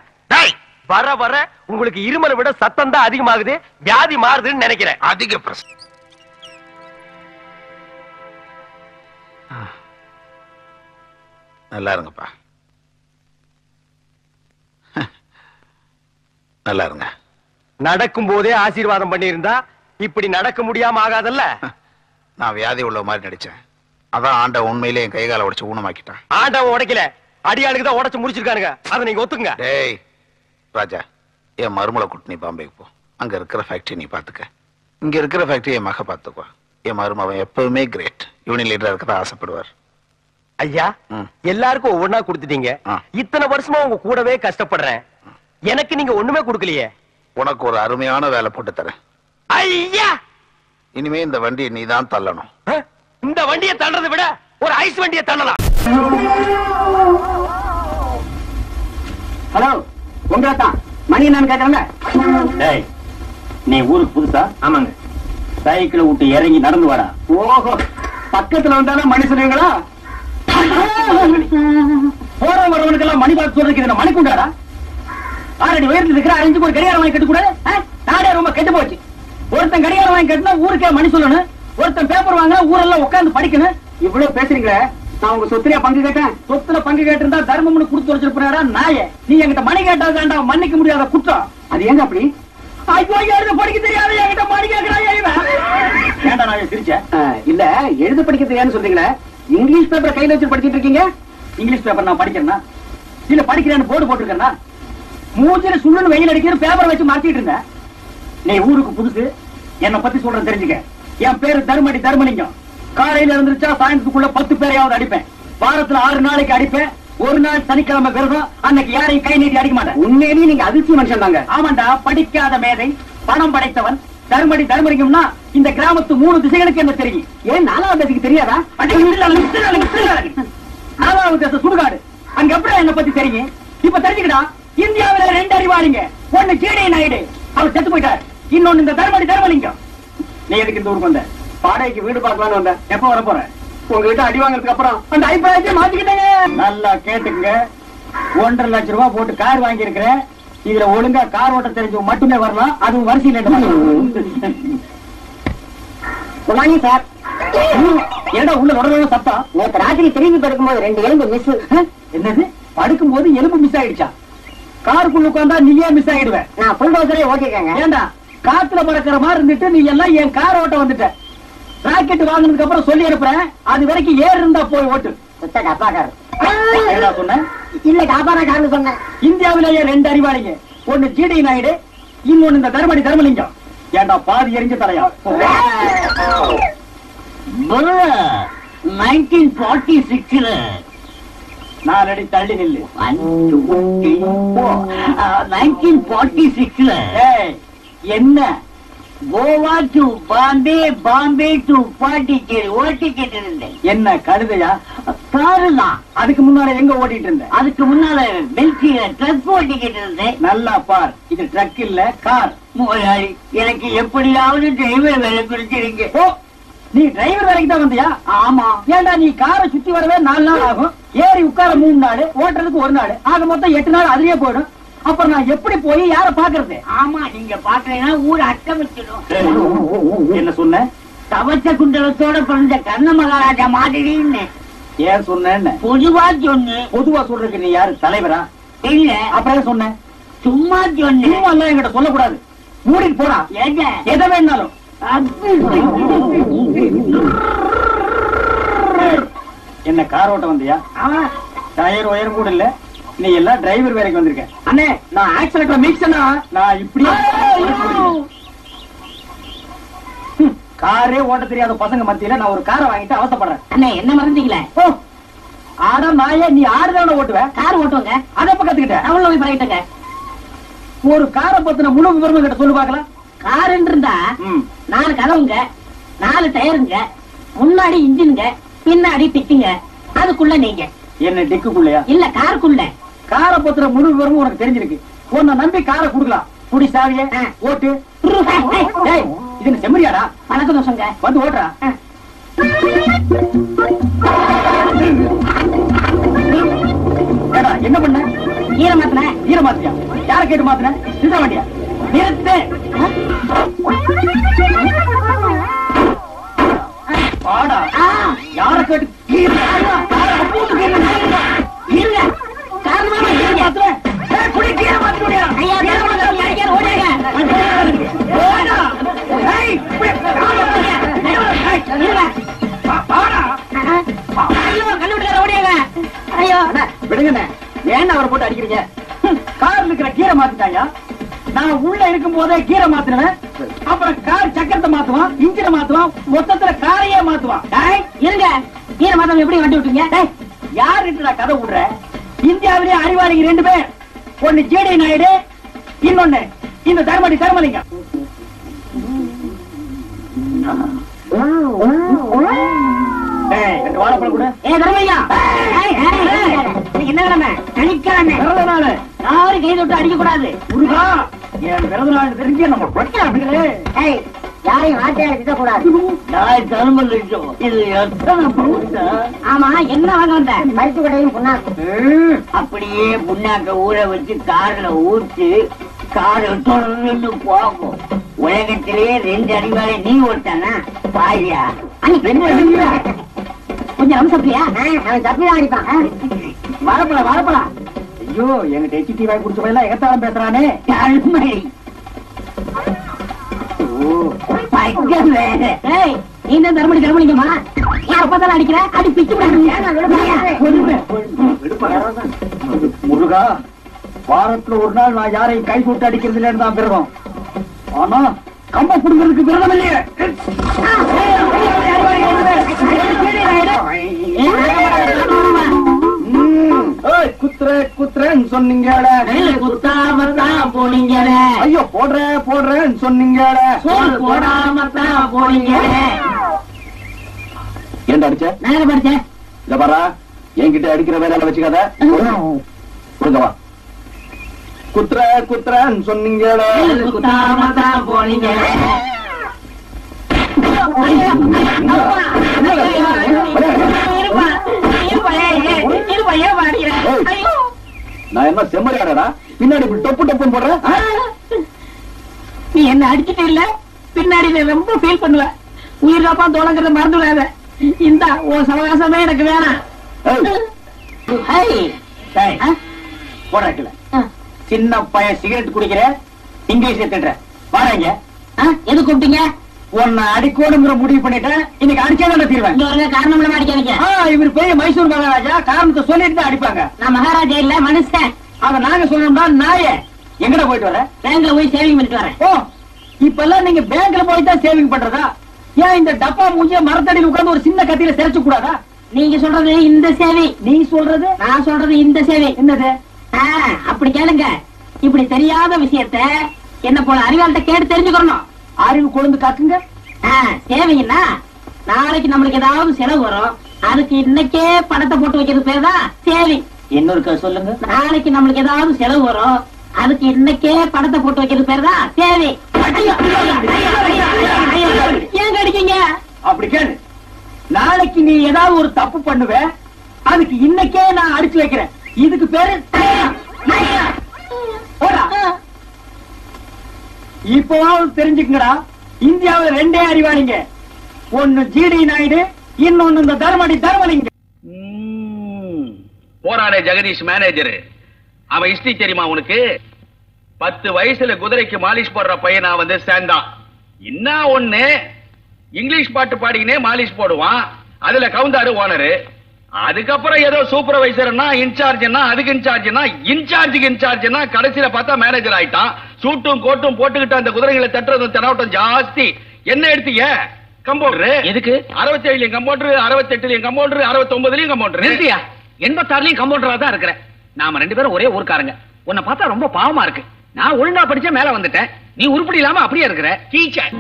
வர வர உங்களுக்கு இருமலை விட சத்தம் தான் அதிகமாகுது வியாதி மாறுதுன்னு நினைக்கிறேன். அதிக பிரச்சனை நல்லா இருங்கப்பா. நல்லா இருங்க. நடக்கும் போதே ஆசீர்வாதம் பண்ணியிருந்தா இப்படி நடக்க முடியாம ஆகாதல்ல? நான் வியாதி உள்ள மாதிரி நடிச்சேன். அதான் ஆண்ட உண்மையிலே என் கைகால உடைச்சு ஊனமாக்கிட்டான். ஆண்டவன் உடைக்கல. அடியாளுக்கு தான் உடைச்சு முடிச்சிருக்கானுங்க. அதை நீங்க ஒத்துங்க டேய் ராஜா என் மருமலை கூட்டு நீ பாம்பேக்கு போ. அங்க இருக்கிற ஃபேக்டரி நீ பாத்துக்க. இங்க இருக்கிற ஃபேக்டரி என் மக பாத்துக்கோ என் மருமவன் எப்பவுமே கிரேட் யூனியன் லீடரா இருக்கதான் ஆசைப்படுவார். ஐயா. எல்லாருக்கும் ஒவ்வொன்னா கொடுத்துட்டீங்க. இத்தனை வருஷமா உங்க கூடவே கஷ்டப்படுறேன். எனக்கு நீங்க ஒண்ணுமே கொடுக்கலையே. உனக்கு ஒரு அருமையான வேலை போட்டு தரேன். ஐயா! இனிமே இந்த வண்டியை நீ தான் தள்ளணும் இந்த வண்டியை தள்ளுறதை விட ஒரு ஐஸ் வண்டியை தள்ளலாம். ஹலோ உங்களை தான் மணி என்னன்னு கேட்கறேன்ல? டேய் நீ ஊருக்கு புதுசா? ஆமாங்க. சைக்கிளை விட்டு இறங்கி நடந்து வாடா. ஓஹோ பக்கத்துல வந்தாலும் மணி சொல்லுவீங்களா வரவனுக்கெல்லாம் மணி பார்த்து சொல்றதுக்கு இது என்ன மணி கொண்டாடா ஆறடி உயர்ந்து இருக்கிற அரைஞ்சு ஒரு கடிகாரம் வாங்கி கட்டு கூட நாடே ரொம்ப கெட்டு போச்சு. ஒருத்தன் கடிகாரம் வாங்கி கட்டினா ஊருக்கே மணி சொல்லணும். ஒருத்தன் பேப்பர் வாங்கினா ஊரெல்லாம் உட்கார்ந்து படிக்கணும். இவ்வளவு பேசுறீங்களே? நான் உங்க சொத்துல பங்கு கேட்டேன்? சொத்துல பங்கு கேட்டிருந்தா தர்மம்னு கொடுத்து வச்சிருப்பாடா நாயே. நீ என்கிட்ட மணி கேட்டா வேண்டாம் மன்னிக்க முடியாத குற்றம். அது ஏங்க அப்படி? ஐயோ எழுத படிக்க தெரியாத. என்கிட்ட மணி கேட்கிறாய் ஏண்டா நான் சிரிச்சேன் இல்ல எழுத படிக்க தெரியாதுன்னு சொல்றீங்களே? இங்கிலீஷ் பேப்பர் கையில வச்சு படிச்சிட்டு இருக்கீங்க? இங்கிலீஷ் பேப்பர் நான் படிக்கிறேன்னா? இல்ல படிக்கிறேன்னு போர்டு போட்டிருக்கேன்னா? மூஞ்சில சுள்ளுன்னு வெயில் அடிக்கிற பேப்பரை வச்சு மாத்திட்டு இருந்தேன். நீ ஊருக்கு புதுசு. என்ன பத்தி சொல்றேன் தெரிஞ்சுக்க. என் பேரு தர்மடி தர்மலிங்கம். காலையில இருந்துச்சா சாயந்தரத்துக்குள்ள பத்து பேரையாவது அடிப்பேன். வாரத்துல ஆறு நாளைக்கு அடிப்பேன். ஒரு நாள் சனிக்கிழமை விரதம். அன்னைக்கு யாரையும் கை நீட்டி அடிக்க மாட்டேன். உண்மையிலேயே நீங்க அதிர்ச்சி மனுஷன் தாங்க ஆமாண்டா படிக்காத மேதை பணம் படைத்தவன். தருமடி தருமடிக்கும்னா இந்த கிராமத்து மூணு திசைகளுக்கு என்ன தெரியும்? ஏன் நாலாவது தேதிக்கு தெரியாதா? நாலாவது தேசம் சுடுகாடு. அங்க எப்படி என்ன பத்தி தெரியும்? இப்ப தெரிஞ்சுக்கடா இந்தியாவில ரெண்டு அறிவாளிங்க. ஒண்ணு ஜேடி நாயுடு. அவர் செத்து போயிட்டார். இன்னொன்னு இந்த தருமடி தருமலிங்கம். நீ எதுக்கு இந்த ஊருக்கு வந்த? பாடகைக்கு வீடு பார்க்கலாம்னு வந்த. எப்ப வர போற உங்ககிட்ட அடி வாங்குறதுக்கு அப்புறம் அந்த அபிப்பிராயத்தை மாத்திக்கிட்டேங்க. நல்லா கேட்டுங்க ஒன்றரை லட்சம் ரூபாய் போட்டு கார் வாங்கி இருக்கிறேன் இதுல ஒழுங்கா கார் ஓட்ட தெரிஞ்சவங்க மட்டுமே வரலாம். அதுவும் வரிசையில் வாங்கி சார் ஏடா உள்ள நுழைவு சத்தம் நேற்று ராத்திரி திரும்பி படுக்கும்போது ரெண்டு எலும்பு மிஸ் என்னது? படுக்கும்போது எலும்பு மிஸ் ஆயிடுச்சா? காருக்குள்ள உட்கார்ந்தா நீயே மிஸ் ஆயிடுவ? நான் ஃபுல் டோசரே ஓட்டிக்கங்க ஏண்டா காத்துல பறக்கிற மாதிரி இருந்துட்டு நீ எல்லாம் என் கார் ஓட்ட வந்துட்ட. ராக்கெட் வாங்கினதுக்கு அப்புறம் சொல்லி அனுப்புறேன். அது வரைக்கும் ஏர் இருந்தா போய் ஓட்டு. என்னடா சொன்ன? இல்ல காபாரா கார்னு சொன்னேன் இந்தியாவிலேயே ரெண்டு அறிவாளிங்க. ஒண்ணு ஜிடி நாயுடு இன்னொன்னு இந்த தர்மடி தர்மலிங்கம். ஏண்டா பாதி எரிஞ்ச தலையா? நைன்டீன் ஃபார்ட்டி சிக்ஸ்ல நாலடி தள்ளி நில்லு. நைன்டீன் ஃபார்ட்டி சிக்ஸ்ல என்ன கோவா டு பாம்பே பாம்பே டு பாண்டிச்சேரி ஓட்டிக்கிட்டு இருந்தேன் என்ன கழுதையா? காரு தான் அதுக்கு முன்னால எங்க ஓட்டிட்டு இருந்தேன் அதுக்கு முன்னால பெல்சியில ட்ரக் ஓட்டிக்கிட்டு இருந்தேன் நல்லா பார் இது ட்ரக் இல்ல கார். முதலாளி எனக்கு எப்படியாவது டிரைவர் வேலை குறிச்சிருங்க ஓ நீ டிரைவர் வேலைக்கு தான் வந்தியா? ஆமா. ஏன்டா நீ காரை சுத்தி வரவே நாலு நாள் ஆகும்? ஏறி உட்கார மூணு நாள் ஓட்டுறதுக்கு ஒரு நாள் ஆக மொத்தம் எட்டு நாள் அதுலயே போயிடும். அப்புறம் நான் எப்படி போய் யார பாக்குறது ஆமா நீங்க பாக்கலைன்னா ஊர் அட்டமிச்சிடும். என்ன சொன்ன? கவச்ச குண்டலத்தோட பிறந்த கர்ண மகாராஜா மாதிரின்னு. ஏன் சொன்ன பொதுவா சொன்ன பொதுவா சொல்றதுக்கு நீ யாரு? தலைவரா? இல்ல. அப்புறம் சொன்ன? சும்மா சொன்ன சும்மா எல்லாம் என்கிட்ட சொல்லக்கூடாது. மூடிட்டு போடா. எதை வேணாலும். என்ன கார் ஓட்ட வந்தியா? டயர் ஒயர் கூட இல்ல? நீ எல்லாம் டிரைவர் வேலைக்கு வந்திருக்க. அண்ணே நான் ஆக்சிடென்ட்ல மீட்சனா நான் இப்படியே காரே ஓட்ட தெரியாத பசங்க மத்தியில நான் ஒரு காரை வாங்கிட்டு அவசப்படுறேன் அண்ணே என்ன மறந்தீங்களே? ஓ ஆட நாயே நீ ஆடுதான ஓட்டுவ? கார் ஓட்டுவங்க. அதை இப்ப கத்துக்கிட்ட? அவள போய் பழகிட்டங்க. ஒரு காரை பத்தின முழு விவரமும் கிட்ட சொல்லு பாக்கலாம் காருன்னு இருந்தா நாலு கதவுங்க நாலு டயருங்க முன்னாடி இன்ஜினுங்க பின்னாடி டிக்குங்க அதுக்குள்ள நீங்க. என்ன டிக்குக்குள்ளயா? இல்ல காருக்குள்ள. காரை பத்தின முழு விவரமும் உனக்கு தெரிஞ்சிருக்கு. உன்னை நம்பி காரை குடுக்கலாம். குடி சாவிய ஓட்டு. இது என்ன செம்மறியாடா? பழக்க தோசங்க. வந்து ஓட்டுறா. என்ன பண்ண? ஈர மாத்தின. ஈர மாத்தியா யார கேட்டு மாத்தின? நிறுத்த மாட்டியா நிறுத்து. பாடா யார கேட்டு இருங்க. கீர கீர யார் விடுங்கண்ணே. ஏன் அவரை போட்டு அடிக்கிறீங்க? கார்ல இருக்கிற கீரை மாத்திட்டாங்க நான் உள்ள இருக்கும் போதே கீரை மாத்தினவன். அப்புறம் கார் சக்கரத்தை மாத்துவான் இன்ஜினை மாத்துவான் மொத்தத்துல காரையே மாத்துவான். டேய், இருங்க. கீரை மாத்தம் எப்படி வண்டி விட்டீங்க யாருக்கிட்ட கதை விடுற? இந்தியாவிலேயே அறிவாளிங்க ரெண்டு பேர். ஒண்ணு ஜேடி நாயுடு இன்னொன்னு இந்த தர்மடி தர்மலிங்கம். என்ன கிழமை? சனிக்கிழமை. யாரும் கை தொட்டு அடிக்க கூடாது என் பிறந்த நாள் தெரிஞ்சு நம்ம படிக்கிறாங்களே யாரையும் ஆட்டையாட திட்டக்கூடாது. நான் தர்மலிங்கம் இது எத்தனை பவுண்டா? ஆமா என்ன வாங்க வந்த? பருப்பு கடையும் புண்ணாக்கு. அப்படியே புண்ணாக்க ஊற வச்சு கார்ல ஊற்றி கார் தொடர்ந்து போகும். உலகத்திலேயே ரெண்டு அறிவாளி நீ ஒருத்தானா? பாரியா. கொஞ்சம் ரம்ஸ் அப்படியா அவன் சட்னி தான் அடிப்பான் வரப்பல வரப்பல ஐயோ எங்க டெச்சி வாய் குடிச்ச போய் எகத்தாலும் பேசுறானே. என்ன தர்மடி தர்மடிங்கம்மா பார்த்தாலும் அடிக்கிற அடி பிச்சு முருகா வாரத்துல ஒரு நாள் நான் யாரையும் கை போட்டு அடிக்கிறது இல்லைன்னு தான் விரதம் ஆனா கம்ப புடுங்கிறதுக்கு விரதம் இல்லையே குத்துற குத்துறேன்னு சொன்னீங்க குத்தாம தான் போனீங்க ஐயோ போடுற போடுறேன்னு சொன்னீங்க போடாம தான் போனீங்க ஏன்டா அடிச்ச? இத பாரா என்கிட்ட அடிக்கிற வேலை வச்சுக்காத. கொடுங்க வா. குத்துற குத்துறன்னு சொன்னீங்க குத்தாம தான் போனீங்க நான் என்ன செம்மறியாடா? பின்னாடி இப்படி டொப்பு டொப்புன்னு போடுறேன் நீ என்ன அடிச்சிட்டு இல்ல? பின்னாடி நீ ரொம்ப ஃபீல் பண்ணுவ. உயிர் காப்பா தோழங்கிறத மறந்து விடாத இந்த உன் சவகாசமே எனக்கு வேணாம். போடாக்கல சின்ன பையன் சிகரெட் குடிக்கிற இங்கிலீஷ் திட்டுற. வாரங்க எது கூப்பிட்டீங்க? உன்னை அடிக்கணுங்கிற முடிவு பண்ணிட்டேன். இன்னைக்கு அடிச்சா தான் தீர்வேன் காரணம் இல்லாம அடிக்காதீங்க. இவர் பெரிய மைசூர் மகாராஜா. காரணத்தை சொல்லிட்டு தான் அடிப்பாங்க. நான் மகாராஜா இல்ல மனுஷன். அத நாங்க சொல்லணும்னா நாய. எங்கட போயிட்டு வர? பேங்க்ல போய் சேவிங் பண்ணிட்டு வரேன். ஓ இப்ப எல்லாம் நீங்க பேங்க்ல போய் தான் சேவிங் பண்றதா? ஏன் இந்த டப்பா மூஞ்சிய மரத்தடியில் உட்கார்ந்து ஒரு சின்ன கத்தியில சிரைச்சு கூடாதா? நீங்க சொல்றது இந்த சேவை நீ சொல்றது? நான் சொல்றது இந்த சேவை என்னது? அப்படி கேளுங்க. இப்படி தெரியாத விஷயத்த என்ன போல அறிவாள்கிட்ட கேட்டு தெரிஞ்சுக்கணும் அறிவு கொழுந்து காக்குங்க சேவைங்கன்னா நாளைக்கு நம்மளுக்கு ஏதாவது செலவு வரும் அதுக்கு இன்னைக்கே பணத்தை போட்டு வைக்கிறது பேர் தான் சேவை இன்னொரு சொல்லுங்க நாளைக்கு நம்மளுக்கு ஏதாவது செலவு வரும் அதுக்கு இன்னைக்கே பணத்தை போட்டு வைக்கிறது பேர் தான் சேவை ஏன் அடிக்கீங்க அப்படி கேளு நாளைக்கு நீ ஏதாவது ஒரு தப்பு பண்ணுவ அதுக்கு இன்னைக்கே நான் அடிச்சு வைக்கிறேன் இதுக்கு பேரு இப்போதாவது போடா. இந்தியாவில் தெரிஞ்சுக்கங்கடா ரெண்டே அறிவாளிங்க. ஒன்னு ஜிடி நாயுடு இன்னொன்னு இந்த தர்மடி தர்மலிங்க. போறானே ஜெகதீஷ் மேனேஜரு. அவன் ஹிஸ்டரி தெரியுமா உனக்கு? பத்து வயசுல குதிரைக்கு மாலிஷ் போடுற பையனா வந்து சேர்ந்தான். என்ன ஒண்ணு? இங்கிலீஷ் பாட்டு பாடிக்கினே மாலிஷ் போடுவான். அதுல கவுந்தாரு ஓனரு. அதுக்கப்புறம் ஏதோ சூப்பர்வைசர்னா இன்சார்ஜ்னா அதுக்கு இன்சார்ஜ்னா இன்சார்ஜுக்கு இன்சார்ஜ்னா கடைசியில பார்த்தா மேனேஜர் ஆயிட்டான். சூட்டும் கோட்டும் போட்டுக்கிட்டு அந்த குதிரைகளை தட்டுறதும் தெனாவட்டம் ஜாஸ்தி. என்ன எடுத்தீங்க கம்பவுண்டர். எதுக்கு? அறுபத்தேழுலயும் கம்பவுண்டர் அறுபத்தெட்டுலயும் கம்பவுண்டர் அறுபத்தொன்பதுலயும் கம்பவுண்டர். நிறுத்தியா? எண்பத்தாறுலயும் கம்பவுண்டரா தான் இருக்கிறேன் நாம ரெண்டு பேரும் ஒரே ஊர்க்காரங்க. உன்னை பார்த்தா ரொம்ப பாவமா இருக்கு. நான் ஒழுங்கா படிச்ச மேல வந்துட்டேன். நீ உருப்படி இல்லாம அப்படியே இருக்கிற. டீச்சர்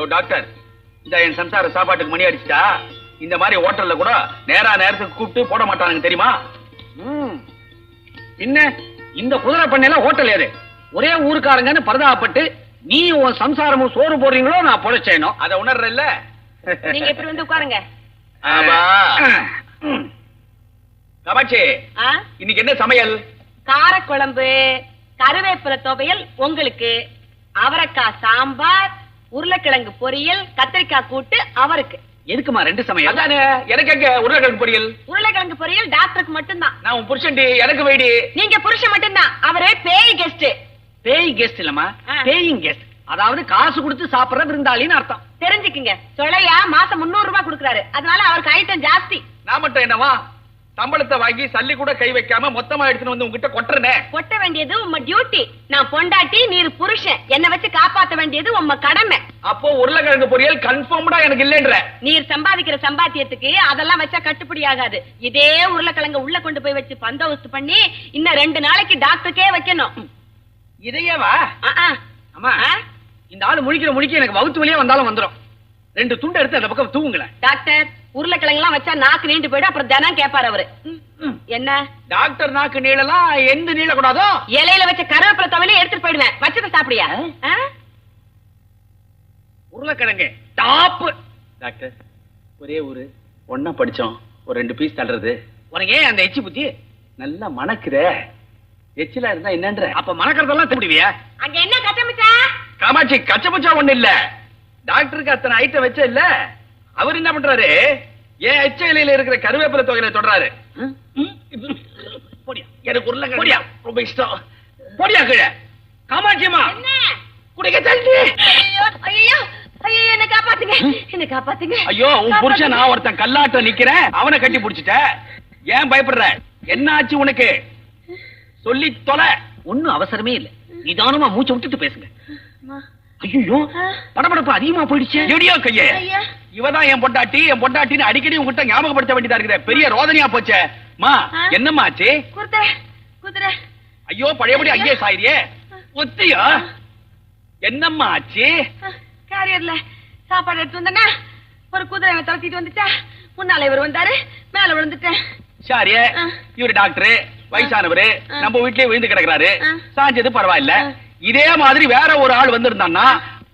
யோ டாக்டர் இந்த என் சம்சார சாப்பாட்டுக்கு மணி அடிச்சிட்டா? இந்த மாதிரி ஹோட்டல்ல கூட நேரா நேரத்துக்கு கூப்பிட்டு போட மாட்டானுங்க தெரியுமா? ம். பின்ன இந்த குதிரை பண்ணையில ஹோட்டல் ஏது ஒரே ஊருக்காரங்கன்னு பரதாபப்பட்டு நீ உன் சம்சாரமும் சோறு போடுறீங்களோ நான் பொழைச்சேனோ அத உணர்ற இல்ல நீங்க இப்படி வந்து உட்காருங்க. கபாச்சி ஆ? இன்னைக்கு என்ன சமையல்? காரக்குழம்பு கருவேப்பிலை துவையல் உங்களுக்கு அவரைக்காய் சாம்பார் உருளைக்கிழங்கு பொரியல் கத்திரிக்காய் கூட்டு அவருக்கு. எதுக்குமா ரெண்டு சமையல் அதானே எனக்கு எங்க உருளைக்கிழங்கு பொரியல்? உருளைக்கிழங்கு பொரியல் டாக்டருக்கு மட்டும்தான். நான் உன் புருஷன்டி எனக்கு வைடி நீங்க புருஷன் மட்டும்தான் அவரே பேய் கெஸ்ட் பேய் கெஸ்ட் இல்லம்மா ஆ. பேயிங் கெஸ்ட் அதாவது காசு கொடுத்து சாப்பிடுற விருந்தாளின்னு அர்த்தம். தெரிஞ்சுக்குங்க. சொலையா மாசம் முன்னூறு ரூபாய் கொடுக்குறாரு. அதனால அவருக்கு ஐட்டம் ஜாஸ்தி. நான் மட்டும் என்னவா? சம்பளத்தை வாங்கி சல்லி கூட கை வைக்காம மொத்தமா எடுத்துட்டு வந்து உங்ககிட்ட கொட்டுறனே. கொட்ட வேண்டியது உம்ம டியூட்டி நான் பொண்டாட்டி நீர் புருஷன். என்ன வச்சு காப்பாத்த வேண்டியது உம்ம கடமை. அப்போ உருளைக்கிழங்கு பொரியல் கன்ஃபார்ம்டா எனக்கு இல்லைன்ற. நீர் சம்பாதிக்கிற சம்பாத்தியத்துக்கு அதெல்லாம் வச்சா கட்டுப்படி ஆகாது. இதே உருளைக்கிழங்க உள்ள கொண்டு போய் வச்சு பந்தோபஸ்து பண்ணி இன்னும் ரெண்டு நாளைக்கு டாக்டருக்கே வைக்கணும். இதையேவா. அம்மா இந்த ஆளு முழிக்கிற முழிக்க எனக்கு வவுத்து வழியா வந்தாலும் வந்துரும். ரெண்டு துண்டு எடுத்து அந்த பக்கம் தூங்குங்களேன். டாக்டர் உருளைக்கிழங்கு எல்லாம் வச்சா நாக்கு நீண்டு போயிடும். அப்புறம் தினம் கேட்பாரு அவரு. என்ன? டாக்டர் நாக்கு நீளலாம் எந்த நீளக்கூடாதோ? இலையில வச்ச கருவேப்பிலை தவளையும் எடுத்துட்டு போயிடுவேன். வச்சத சாப்பிடியா? உருளைக்கிழங்கு. டாப் டாக்டர் ஒரே ஊரு. ஒன்னா படிச்சோம். ஒரு ரெண்டு பீஸ் தள்ளுறது. உனக்கு ஏன் அந்த எச்சி புத்தி? நல்லா மணக்குதே எச்சிலா இருந்தா என்னன்ற? அப்ப மணக்கிறதெல்லாம் திமுடிவியா அங்க என்ன கட்டமிச்சா காமாட்சி கச்சபச்சா ஒண்ணு இல்ல. டாக்டருக்கு அத்தனை ஐட்டம் வச்ச இல்ல. அவர் என்ன பண்றாரு? ஏன் எச்ச இலையில இருக்கிற கருவேப்பிலை தொகையில தொடறாரு. போடியா. எனக்கு உருளைக்கிழங்கு ரொம்ப இஷ்டம். போடியா கீழே. காமாட்சியம்மா. குடிக்க தள்ளி. ஐயோ ஐயோ ஐயோ என்ன காப்பாத்துங்க. என்ன காப்பாத்துங்க. ஐயோ உன் புருஷன் நான் ஒருத்தன் கல்லாட்டம் நிக்கிறேன். அவனை கட்டி புடிச்சிட்ட. ஏன் பயப்படுற? என்ன ஆச்சு உனக்கு? சொல்லி தொலை. ஒண்ணும் அவசரமே இல்ல. நிதானமா மூச்சு விட்டுட்டு பேசுங்க. ஐயோ படபடப்பு அதிகமா போயிடுச்சு. எடியோ கையே. இவதான் என் பொண்டாட்டி. என் பொண்டாட்டின்னு அடிக்கடி உங்ககிட்ட ஞாபகப்படுத்த வேண்டியதா இருக்குது. பெரிய ரோதனையா போச்சே. மா? என்னம்மா ஆச்சு? ஐயோ பழையபடி ஐயே. சாயிரியே. ஒத்தியா? என்னம்மா ஆச்சு? கேரியர்ல சாப்பாடு எடுத்து வந்தேன்னா ஒரு குதிரை என்னை துரத்திட்டு வந்துச்சா முன்னால இவர் வந்தாரு மேல விழுந்துட்டேன். சாரியே. இவரு டாக்டர் வயசானவரு. நம்ம வீட்லயே விழுந்து கிடக்குறாரு. சாஞ்சது பரவாயில்ல. இதே மாதிரி வேற ஒரு ஆள் வந்திருந்தான்னா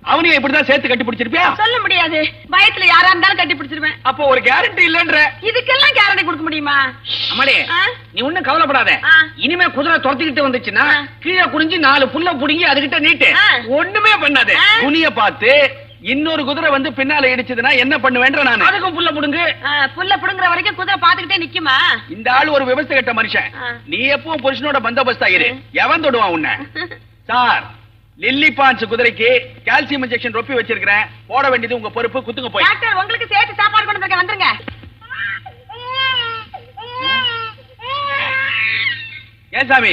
அவனையும் இப்படிதான் சேர்த்து கட்டி பிடிச்சிருப்பியா? சொல்ல முடியாது. பயத்துல யாரா இருந்தாலும் கட்டி பிடிச்சிருவேன். அப்போ ஒரு கேரண்டி இல்லன்ற. இதுக்கெல்லாம் கேரண்டி கொடுக்க முடியுமா? ஆ? நீ ஒண்ணும் கவலைப்படாத. இனிமே குதிரை துரத்திக்கிட்டு வந்துச்சுன்னா. கீழே குனிஞ்சு நாலு புல்ல புடுங்கி அதுகிட்ட நீட்டு. ஒண்ணுமே பண்ணாது. துணிய பார்த்து இன்னொரு குதிரை வந்து பின்னால இடிச்சதுன்னா என்ன பண்ணுவேன்ற நானு. அதுக்கும் புல்ல புடுங்கு. புல்ல புடுங்குற வரைக்கும் குதிரை பாத்துக்கிட்டே நிக்குமா? இந்த ஆள் ஒரு விவசாய கட்ட மனுஷன். நீ எப்பவும் புருஷனோட பந்தோபஸ்தா இரு எவன் தொடுவான் உன்னை? சார் லில்லி பான்ஸ் குதிரைக்கு கால்சியம் இன்ஜெக்ஷன் ரொப்பி வச்சிருக்கிறேன். போட வேண்டியது உங்க பொறுப்பு. குத்துங்க போய். டாக்டர் உங்களுக்கு சேர்த்து சாப்பாடு கொண்டு வந்திருக்கேன் வந்துருங்க. ஏன் சாமி?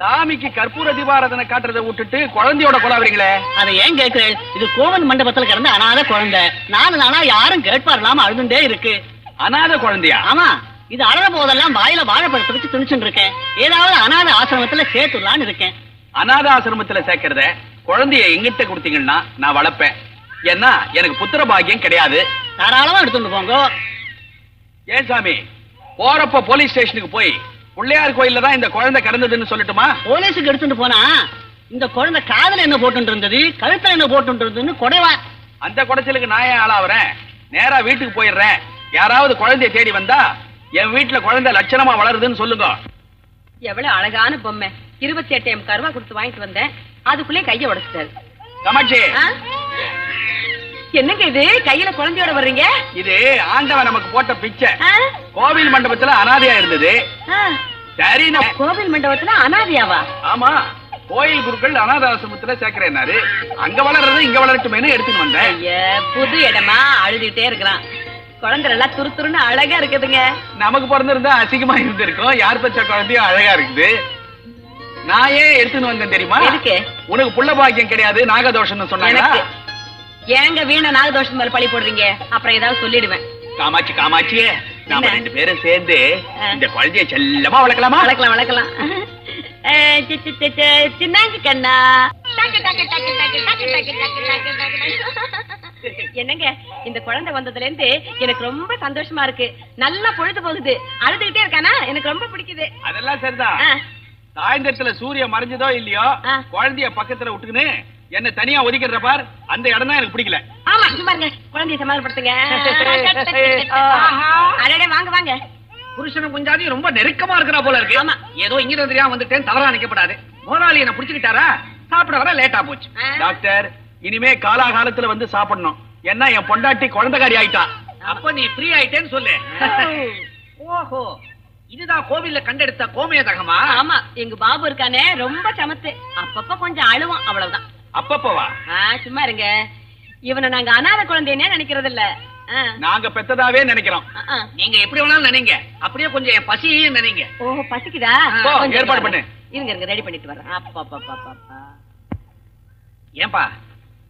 சாமிக்கு கற்பூர தீபாராதனை காட்டுறதை விட்டுட்டு குழந்தையோட கொலாவறீங்களே அதை ஏன் கேக்குறேன் இது கோவன் மண்டபத்துல கிடந்த அனாத குழந்தை. நாலு நாளா யாரும் கேட்பாரலாம அழுதுண்டே இருக்கு. அனாதை குழந்தையா? ஆமா. இது அழற போதெல்லாம் வாயில வாழைப்பழத்தை வச்சு துணிச்சுட்டு இருக்கேன். ஏதாவது அனாத ஆசிரமத்துல சேர்த்துடலான்னு இருக்கேன். அனாத ஆசிரமத்துல சேர்க்கறத குழந்தைய எங்கிட்ட கொடுத்தீங்கன்னா நான் வளர்ப்பேன். ஏன்னா எனக்கு புத்திர பாக்கியம் கிடையாது. தாராளமா எடுத்துட்டு போங்க. ஏன் சாமி? போறப்ப போலீஸ் ஸ்டேஷனுக்கு போய் பிள்ளையார் கோயில்ல தான் இந்த குழந்தை கிடந்ததுன்னு சொல்லட்டுமா? போலீஸுக்கு எடுத்துட்டு போனா இந்த குழந்தை காதுல என்ன போட்டு இருந்தது கழுத்துல என்ன போட்டு இருந்ததுன்னு கொடைவா. அந்த குடைச்சலுக்கு நான் ஏன் ஆளாவறேன்? நேரா வீட்டுக்கு போயிடுறேன். யாராவது குழந்தைய தேடி வந்தா என் வீட்டுல குழந்தை லட்சணமா வளருதுன்னு சொல்லுங்க. எவ்வளவு அழகான பொம்மை. இருபத்தி எட்டு எம் கருவா கொடுத்து வாங்கிட்டு வந்தேன். அதுக்குள்ளே கைய உடைச்சிட்டாரு? என்னங்க இது? கையில குழந்தையோட வர்றீங்க? இது ஆண்டவன் நமக்கு போட்ட பிச்சை? கோவில் மண்டபத்துல அனாதையா இருந்தது. சரி கோவில் மண்டபத்துல அனாதியாவா? ஆமா. கோயில் குருக்கள் அனாத ஆசிரமத்துல சேர்க்கிறேன்னாரு. அங்க வளர்றது இங்க வளரட்டுமேனு எடுத்துன்னு வந்தேன். புது இடமா அழுதுகிட்டே இருக்கிறான். குழந்தை எல்லாம் துரு துருன்னு அழகா இருக்குதுங்க. நமக்கு பிறந்திருந்தா அசிங்கமா இருந்திருக்கும். யார் பச்ச குழந்தையும் அழகா இருக்குது. நான் ஏன் எடுத்துன்னு வந்தேன் தெரியுமா? எதுக்கு? உனக்கு புள்ள பாக்கியம் கிடையாது நாகதோஷம்னு சொன்னாங்க ஏங்க வீணா நாகதோஷம் மேல பழி போடுறீங்க? அப்புறம் ஏதாவது சொல்லிடுவேன். காமாட்சி காமாட்சியே நாம ரெண்டு பேரும் சேர்ந்து இந்த குழந்தைய செல்லமா வளர்க்கலாமா? வளர்க்கலாம் வளர்க்கலாம். சின்னாங்க கண்ணா. என்னங்க இந்த குழந்தை வந்ததுல இருந்து எனக்கு ரொம்ப சந்தோஷமா இருக்கு. நல்லா பொழுது போகுது. அழுதுகிட்டே இருக்கானா? எனக்கு ரொம்ப பிடிக்குது. அதெல்லாம் சரிதான். சாயந்தரத்துல சூரியன் மறைஞ்சதோ இல்லையோ. குழந்தைய பக்கத்துல விட்டுக்கின்னு என்ன தனியா ஒதுக்கிற பார். அந்த இடம் தான் எனக்கு பிடிக்கல. ஆமா சும்மா இருங்க. குழந்தைய சமாளிப்படுத்துங்க அடடே வாங்க வாங்க. புருஷனும் குஞ்சாதி ரொம்ப நெருக்கமா இருக்கிறா போல இருக்கு. ஆமா. ஏதோ இங்க தெரியாம வந்துட்டேன் தவறா நினைக்கப்படாது. முதலாளி என்ன புடிச்சுக்கிட்டாரா? சாப்பிட வர லேட்டா போச்சு. டாக்டர் இனிமே காலாகாலத்துல வந்து சாப்பிடணும். ஏன்னா என் பொண்டாட்டி குழந்தைக்காரி ஆயிட்டா. அப்ப நீ ஃப்ரீ ஆயிட்டேன்னு சொல்லு. ஓஹோ. இதுதான் கோவில்ல கண்டெடுத்த கோமேதகமா ஆமா எங்க பாபு இருக்கானே ரொம்ப சமத்து. அப்பப்ப கொஞ்சம் அழுவான் அவ்வளவுதான். அப்பப்பவா? ஆ, சும்மா இருங்க. இவனை நாங்க அனாதை குழந்தைன்னே நினைக்கிறது இல்ல நாங்க பெத்ததாவே நினைக்கிறோம். நீங்க எப்படி வேணாலும் நினைங்க. அப்படியே கொஞ்சம் என் பசியையும் நினைங்க. ஓ பசிக்குதா? ஏற்பாடு. பண்ணு. இருங்க இருங்க ரெடி பண்ணிட்டு வரேன் அப்பா அப்பா அப்பா அப்பா ஏன்பா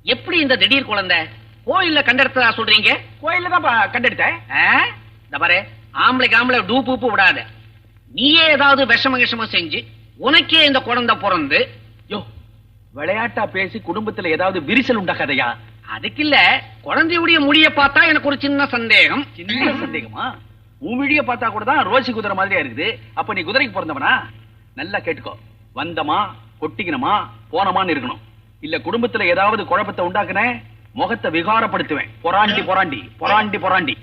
எப்படி இந்த திடீர் குழந்தை? கோயில்ல கண்டெடுத்ததா சொல்றீங்க? கோயில்ல தான் கண்டெடுத்தேன். ஆ? இந்த பாரு ஆம்பளைக்கு ஆம்பளை டூ பூப்பு விடாத. நீயே ஏதாவது விஷம விஷமம் செஞ்சு உனக்கே இந்த குழந்தை பிறந்து யோ விளையாட்டா பேசி குடும்பத்துல ஏதாவது விரிசல் உண்டாக்காதையா அதுக்கு இல்ல குழந்தையுடைய முடிய பார்த்தா எனக்கு ஒரு சின்ன சந்தேகம். சின்ன சந்தேகமா? உன் விழிய பார்த்தா கூட தான் ரோசி குதிரை மாதிரியா இருக்குது. அப்ப நீ குதிரைக்கு பிறந்தவனா? நல்லா கேட்டுக்கோ. வந்தமா கொட்டிக்கணுமா போனமான்னு இருக்கணும். இல்ல குடும்பத்துல ஏதாவது குழப்பத்தை உண்டாக்குனேன் முகத்தை விகாரப்படுத்துவேன். பொறாண்டி பொறாண்டி பொறாண்டி பொறாண்டி.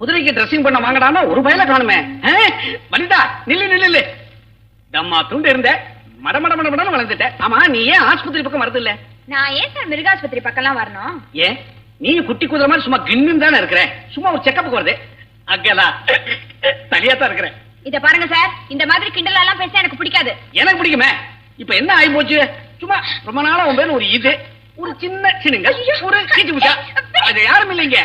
குதிரைக்கு ட்ரெஸ்ஸிங் பண்ண வாங்கடானா ஒரு பயல காணுமே? வனிதா நில்லு நில்லு நில்லு. தம்மா துண்டு இருந்த மட மட மட மடன்னு வளர்ந்துட்ட. ஆமா நீ ஏன் ஆஸ்பத்திரி பக்கம் வரது இல்ல? நான் ஏன் சார் மிருகாஸ்பத்திரி பக்கம்லாம் வரணும்? ஏன்? நீ குட்டி குதிரை மாதிரி சும்மா கின்னு தானே இருக்கிற? சும்மா ஒரு செக்கப்புக்கு வருது. அக்கலா தனியா தான் இருக்கிறேன். இத பாருங்க சார் இந்த மாதிரி கிண்டல் எல்லாம் பேச எனக்கு பிடிக்காது. எனக்கு பிடிக்குமே. இப்ப என்ன ஆகி போச்சு சும்மா ரொம்ப நாளா உன் பேர் ஒரு இது. ஒரு சின்ன சின்னுங்க ஒரு கீச்சு புஷா அது யாரும் இல்லைங்க.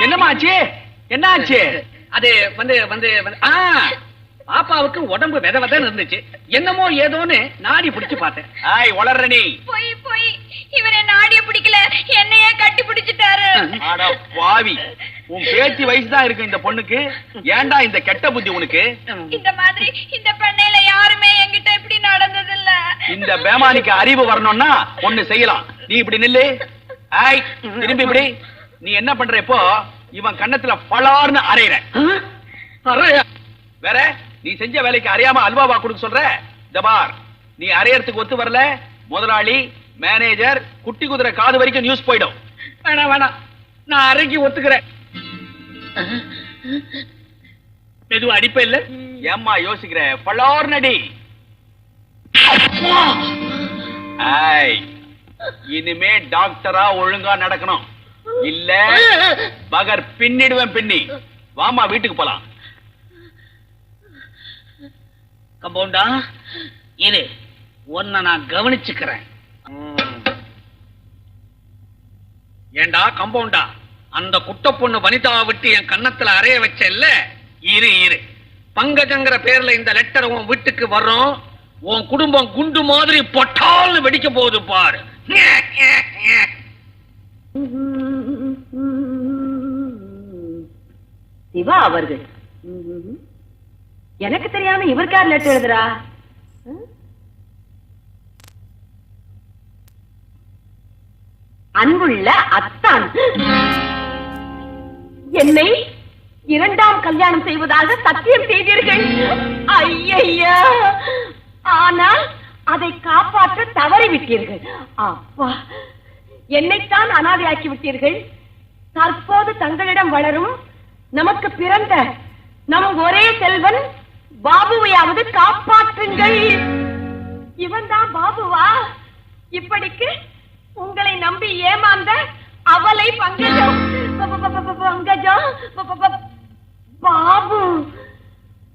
என்னம்மா ஆச்சு? என்ன ஆச்சு? அது வந்து வந்து வந்து- ஆ. பாப்பாவுக்கு உடம்பு வித விதன்னு இருந்துச்சு. என்னமோ ஏதோன்னு நாடி பிடிச்சு பார்த்தேன். ஆய் வளர்ற நீ போய் போய். என்ன ஆடிய பிடிக்கல? என்னையே கட்டி பிடிச்சிட்டாரு. அட பாவி. உன் பேத்தி வயசு தான் இருக்கு இந்த பொண்ணுக்கு. ஏன்டா இந்த கெட்ட புத்தி உனக்கு? இந்த மாதிரி இந்த பண்ணையில யாருமே என்கிட்ட இப்படி நடந்தது இல்ல இந்த பேமானிக்கு அறிவு வரணும்னா ஒண்ணு செய்யலாம். நீ இப்படி நில்லு. ஆய் திரும்பி இப்படி. நீ என்ன பண்ற இப்போ? இவன் கண்ணத்துல பலார்னு அரையிற வேற நீ செஞ்ச வேலைக்கு அறியாம அல்வாவா கொடுக்க சொல்ற? இந்த பார் நீ அரையறதுக்கு ஒத்து வரல? முதலாளி மேனேஜர் குட்டி குதிரை காது வரைக்கும் நியூஸ் போயிடும். வேணாம் வேணாம். நான் அறைக்கு ஒத்துக்கிறேன். எதுவும் அடிப்ப இல்ல. ஏம்மா யோசிக்கிற? பலார் நடி. இனிமே டாக்டரா ஒழுங்கா நடக்கணும். இல்ல பகர் பின்னிடுவேன் பின்னி. வாமா வீட்டுக்கு போலாம். கம்பவுண்டா இரு. உன்னை நான் கவனிச்சுக்கிறேன். ஏண்டா கம்பவுண்டா? அந்த குட்ட பொண்ணு வனிதாவை விட்டு என் கன்னத்துல அறைய வச்ச இல்ல இரு இரு. பங்கஜங்கிற பேர்ல இந்த லெட்டர் உன் வீட்டுக்கு வர்றோம். உன் குடும்பம் குண்டு மாதிரி பொட்டால்னு வெடிக்க போகுது பாரு. சிவா அவர்கள். எனக்கு தெரியாம இவருக்கார் லெட்டர் எழுதுறா? அன்புள்ள அத்தான். என்னை இரண்டாம் கல்யாணம் செய்வதாக சத்தியம் செய்தீர்கள்? ஆனால் அதை காப்பாற்ற தவறிவிட்டீர்கள். அப்பா என்னைத்தான் அனாதையாக்கி விட்டீர்கள். தற்போது தங்களிடம் வளரும் நமக்கு பிறந்த நம் ஒரே செல்வன் பாபுவையாவது காப்பாற்றுங்கள். இவன் தான் பாபுவா? இப்படிக்கு உங்களை நம்பி ஏமாந்த அவளை பங்கஜம். பங்கஜம்? பாபு.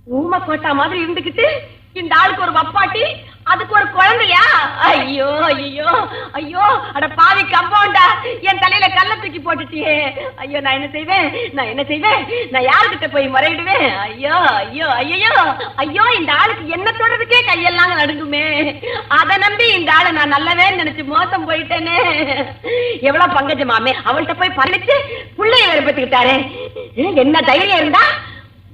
ஊமக்கோட்டா மாதிரி இருந்துகிட்டு இந்த ஆளுக்கு ஒரு வப்பாட்டி அதுக்கு ஒரு குழந்தையா? ஐயோ ஐயோ ஐயோ அட பாவி கம்பவுண்டா என் தலையில கல்ல தூக்கி போட்டுட்டியே. ஐயோ நான் என்ன செய்வேன்? நான் என்ன செய்வேன்? நான் யாருக்கிட்ட போய் முறையிடுவேன்? ஐயோ ஐயோ ஐயோ ஐயோ இந்த ஆளுக்கு என்ன தொடர்றதுக்கே கையெல்லாம் நடுங்குமே. அத நம்பி இந்த ஆளை நான் நல்லவே நினைச்சு மோசம் போயிட்டேனே. எவ்வளவு பங்கஜமாமே அவள்கிட்ட போய் பண்ணிச்சு பிள்ளைய வேற என்ன தைரியம் இருந்தா?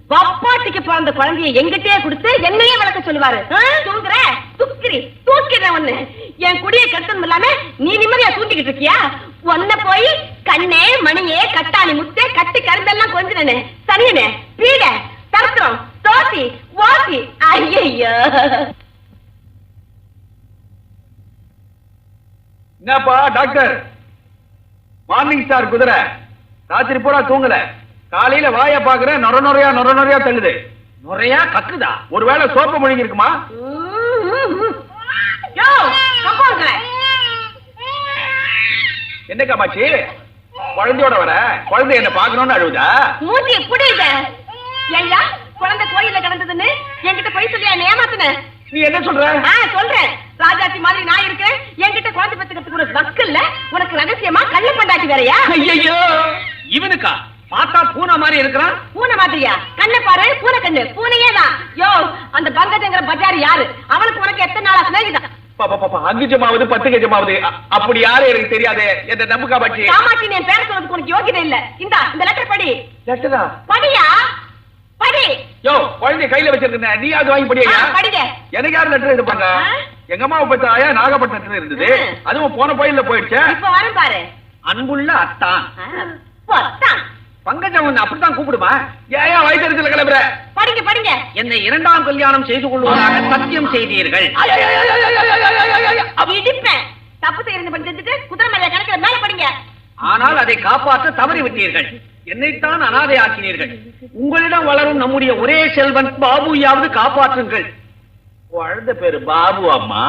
பப்பாட்டிக்கு பிறந்த குழந்தைய எங்கிட்டயே கொடுத்து என்னையே வளர்க்க சொல்லுவாரு. தூங்குற? துக்கிரி தூக்கிறேன் ஒண்ணு என் குடிய கட்டணம் இல்லாம நீ நிம்மதியா தூங்கிக்கிட்டு இருக்கியா? ஒன்ன போய் கண்ணே மணியே கட்டாணி முத்தே கட்டி கருந்தெல்லாம் கொஞ்சினே சரியனே பீட தரத்துறோம் தோசி ஓசி. ஐயோ என்னப்பா டாக்டர்? மார்னிங் ஸ்டார் குதிரை. ராத்திரி பூரா தூங்கல. காலையில வாய பாக்குறேன் நொர நொறையா நொர நொறையா தள்ளுது. நுறையா கக்குதா ஒருவேளை சோப்பு முழுங்கி இருக்குமா யோ கப்போங்கல என்ன காமாச்சி குழந்தையோட வர? குழந்தை என்ன பாக்கணும்னு அழுவுதா? மூஞ்சி புடியுத ஐயா குழந்தை கோயில்ல கிடந்ததுன்னு என்கிட்ட போய் சொல்லி என்ன ஏமாத்துன. நீ என்ன சொல்ற? சொல்றேன். ராஜாத்தி மாதிரி நான் இருக்கேன் என்கிட்ட குழந்தை பெத்துக்கிறதுக்கு உனக்கு வக்கு இல்ல. உனக்கு ரகசியமா கள்ள பண்டாட்டி வேறையா? ஐயோ இவனுக்கா? பார்த்தா பூனை மாதிரி இருக்கிறான். பூனை மாதிரியா? கண்ணை பாரு பூனை கண்ணு. பூனையே தான். யோ அந்த பங்கஜங்கிற பஜார் யாரு? அவனுக்கு உனக்கு எத்தனை நாளா பாப்பா அஞ்சு ஜமாவது பத்து கஜமாவது அப்படி யாரும் எனக்கு தெரியாது? என்ன நம்பு காமாட்சி காமாட்சி என் பேர சொல்றதுக்கு உனக்கு யோகிதை இல்ல. இந்தா இந்த லெட்டர் படி. லெட்டரா படியா? படி. யோ குழந்தை கையில வச்சிருக்கேன் நீ அது வாங்கி படியா படிங்க. எனக்கு யார் லெட்டர் எடுப்பாங்க எங்க அம்மாவை பத்த ஆயா நாகப்பட்டினத்துல இருந்தது அதுவும் போன கோயில்ல போயிடுச்சு. இப்ப பாரு. அன்புள்ள அத்தான். ஆ, பொத்தான். பங்கஜம் உன்னை அப்படித்தான் கூப்பிடுமா? ஏன் வயசு கிளம்புற? படிங்க படிங்க. என்னை இரண்டாம் கல்யாணம் செய்து கொள்வதாக சத்தியம் செய்தீர்கள். இடிப்பேன் தப்பு செய்யறது பண்ணி செஞ்சுட்டு குதிரை மேல கணக்குல மேல படிங்க ஆனால் அதை காப்பாற்ற தவறிவிட்டீர்கள் என்னைத்தான் அனாதை ஆக்கினீர்கள் உங்களிடம் வளரும் நம்முடைய ஒரே செல்வன் பாபுயாவது காப்பாற்றுங்கள் குழந்தை பேரு பாபு அம்மா